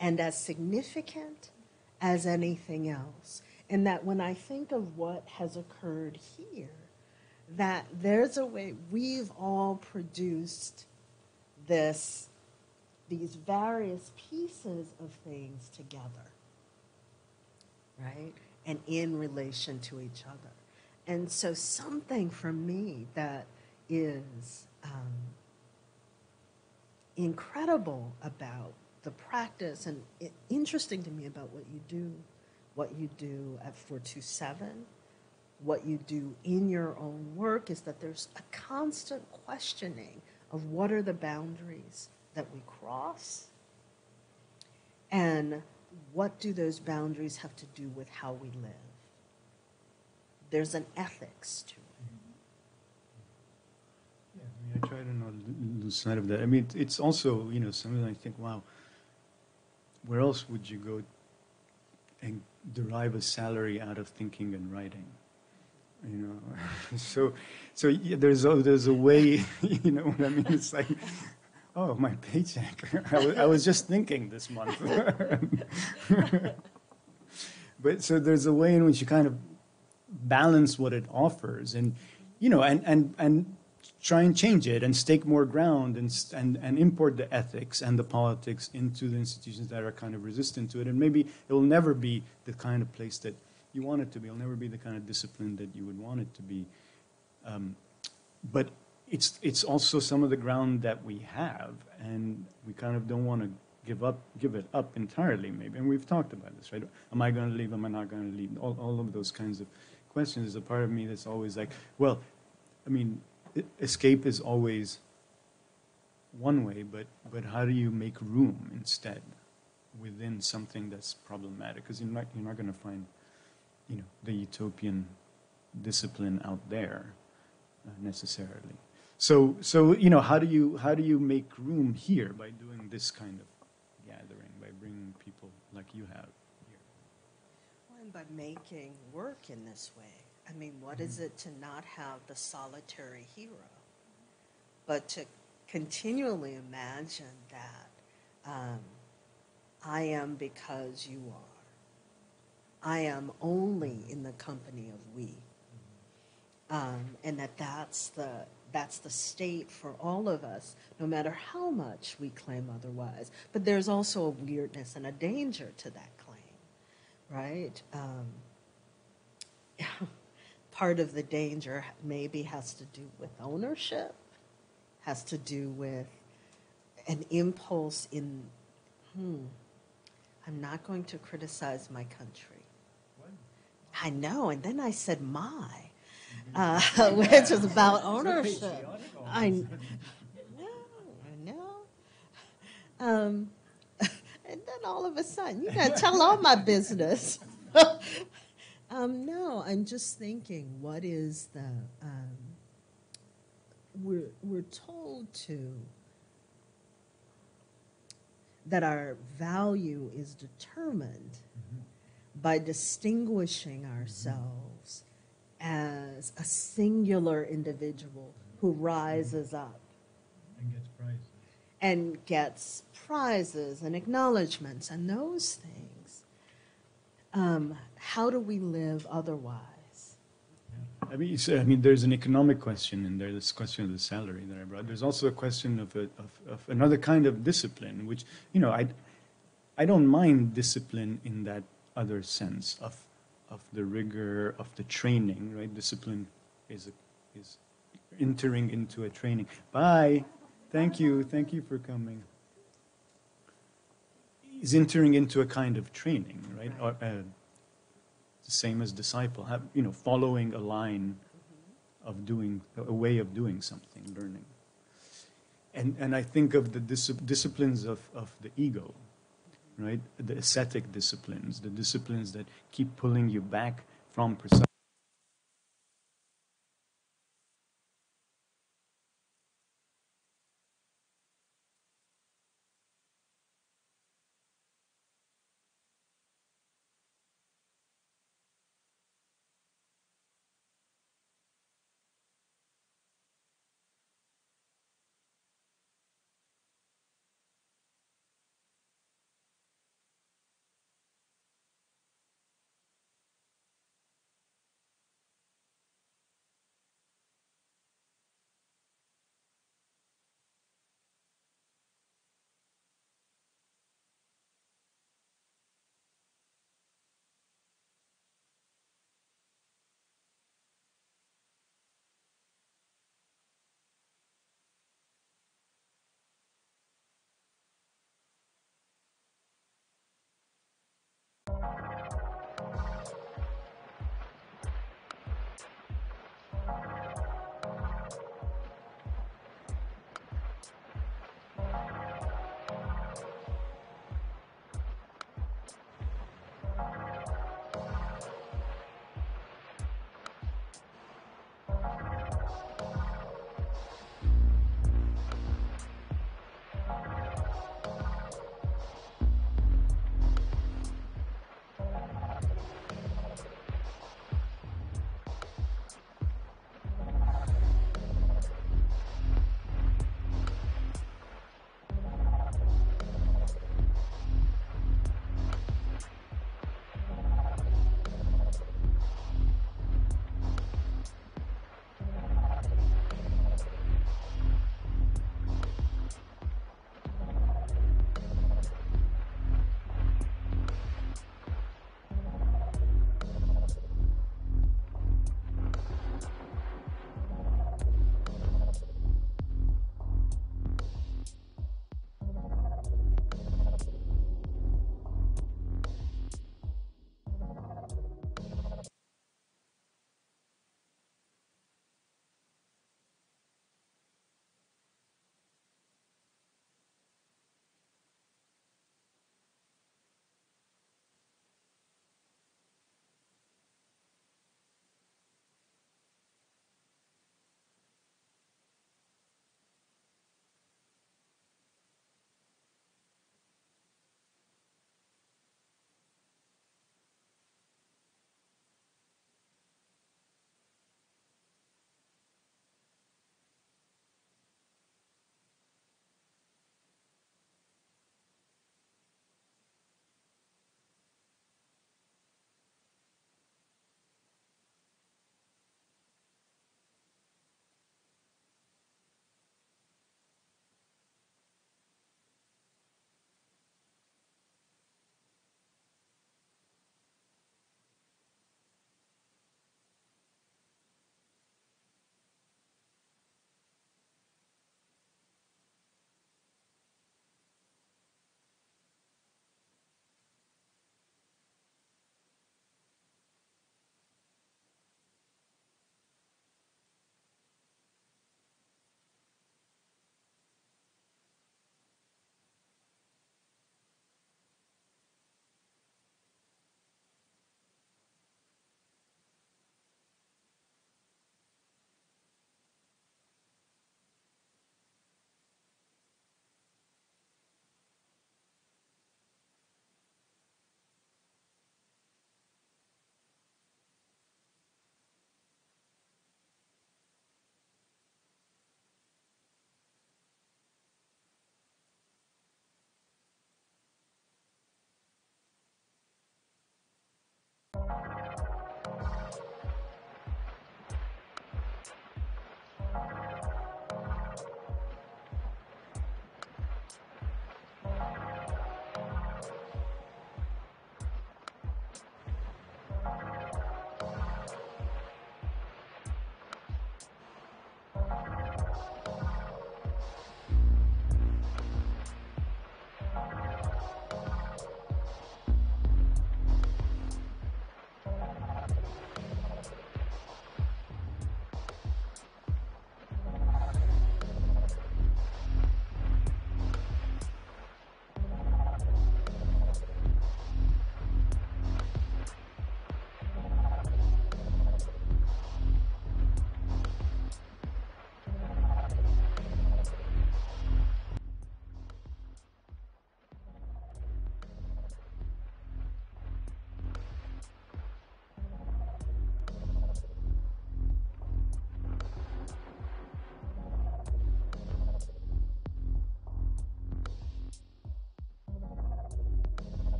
and as significant as anything else. And that when I think of what has occurred here, that there's a way we've all produced this, these various pieces of things together, right? And in relation to each other. And so something for me that is um, incredible about the practice and interesting to me about what you do, what you do at 427, what you do in your own work is that there's a constant questioning of what are the boundaries that we cross and what do those boundaries have to do with how we live. There's an ethics to it. Yeah, I, mean, I try to not lose sight of that. I mean, it's also, you know, something I think, wow, where else would you go and derive a salary out of thinking and writing? You know, so so yeah, there's a, there's a way. You know what I mean? It's like, oh, my paycheck. I was, I was just thinking this month. but so there's a way in which you kind of balance what it offers, and you know, and and and try and change it and stake more ground and, and, and import the ethics and the politics into the institutions that are kind of resistant to it. And maybe it will never be the kind of place that you want it to be. It'll never be the kind of discipline that you would want it to be. Um, but it's, it's also some of the ground that we have, and we kind of don't want to give up, give it up entirely, maybe. And we've talked about this, right? Am I going to leave? Am I not going to leave? All, all of those kinds of questions. Is a part of me that's always like, well, I mean, escape is always one way, but, but how do you make room instead within something that's problematic? Because you're not, you're not going to find, you know, the utopian discipline out there uh, necessarily. So, so you know, how do you how do you make room here by doing this kind of gathering, by bringing people like you have here? Well, and by making work in this way. I mean, what is it to not have the solitary hero, but to continually imagine that um, I am because you are. I am only in the company of we. Um, and that that's the, that's the state for all of us, no matter how much we claim otherwise. But there's also a weirdness and a danger to that claim, right? Um, part of the danger maybe has to do with ownership, has to do with an impulse in, hmm, I'm not going to criticize my country. I know, and then I said my, uh, which is about ownership. I know, I know. Um, and then all of a sudden, you gotta tell all my business. Um, no, I'm just thinking, what is the. Um, we're, we're told to. that our value is determined mm-hmm. By distinguishing ourselves as a singular individual who rises up and gets prizes and gets prizes and acknowledgments and those things um, how do we live otherwise? I mean, I mean, there's an economic question in there. This question of the salary that I brought. There's also a question of, a, of, of another kind of discipline, which you know, I, I don't mind discipline in that other sense of, of the rigor of the training. Right, discipline is a, is entering into a training. Bye. Thank you. Thank you for coming is entering into a kind of training, right? Or, uh, the same as disciple, have, you know, following a line of doing, a way of doing something, learning. And, and I think of the dis- disciplines of, of the ego right? The ascetic disciplines, the disciplines that keep pulling you back from perception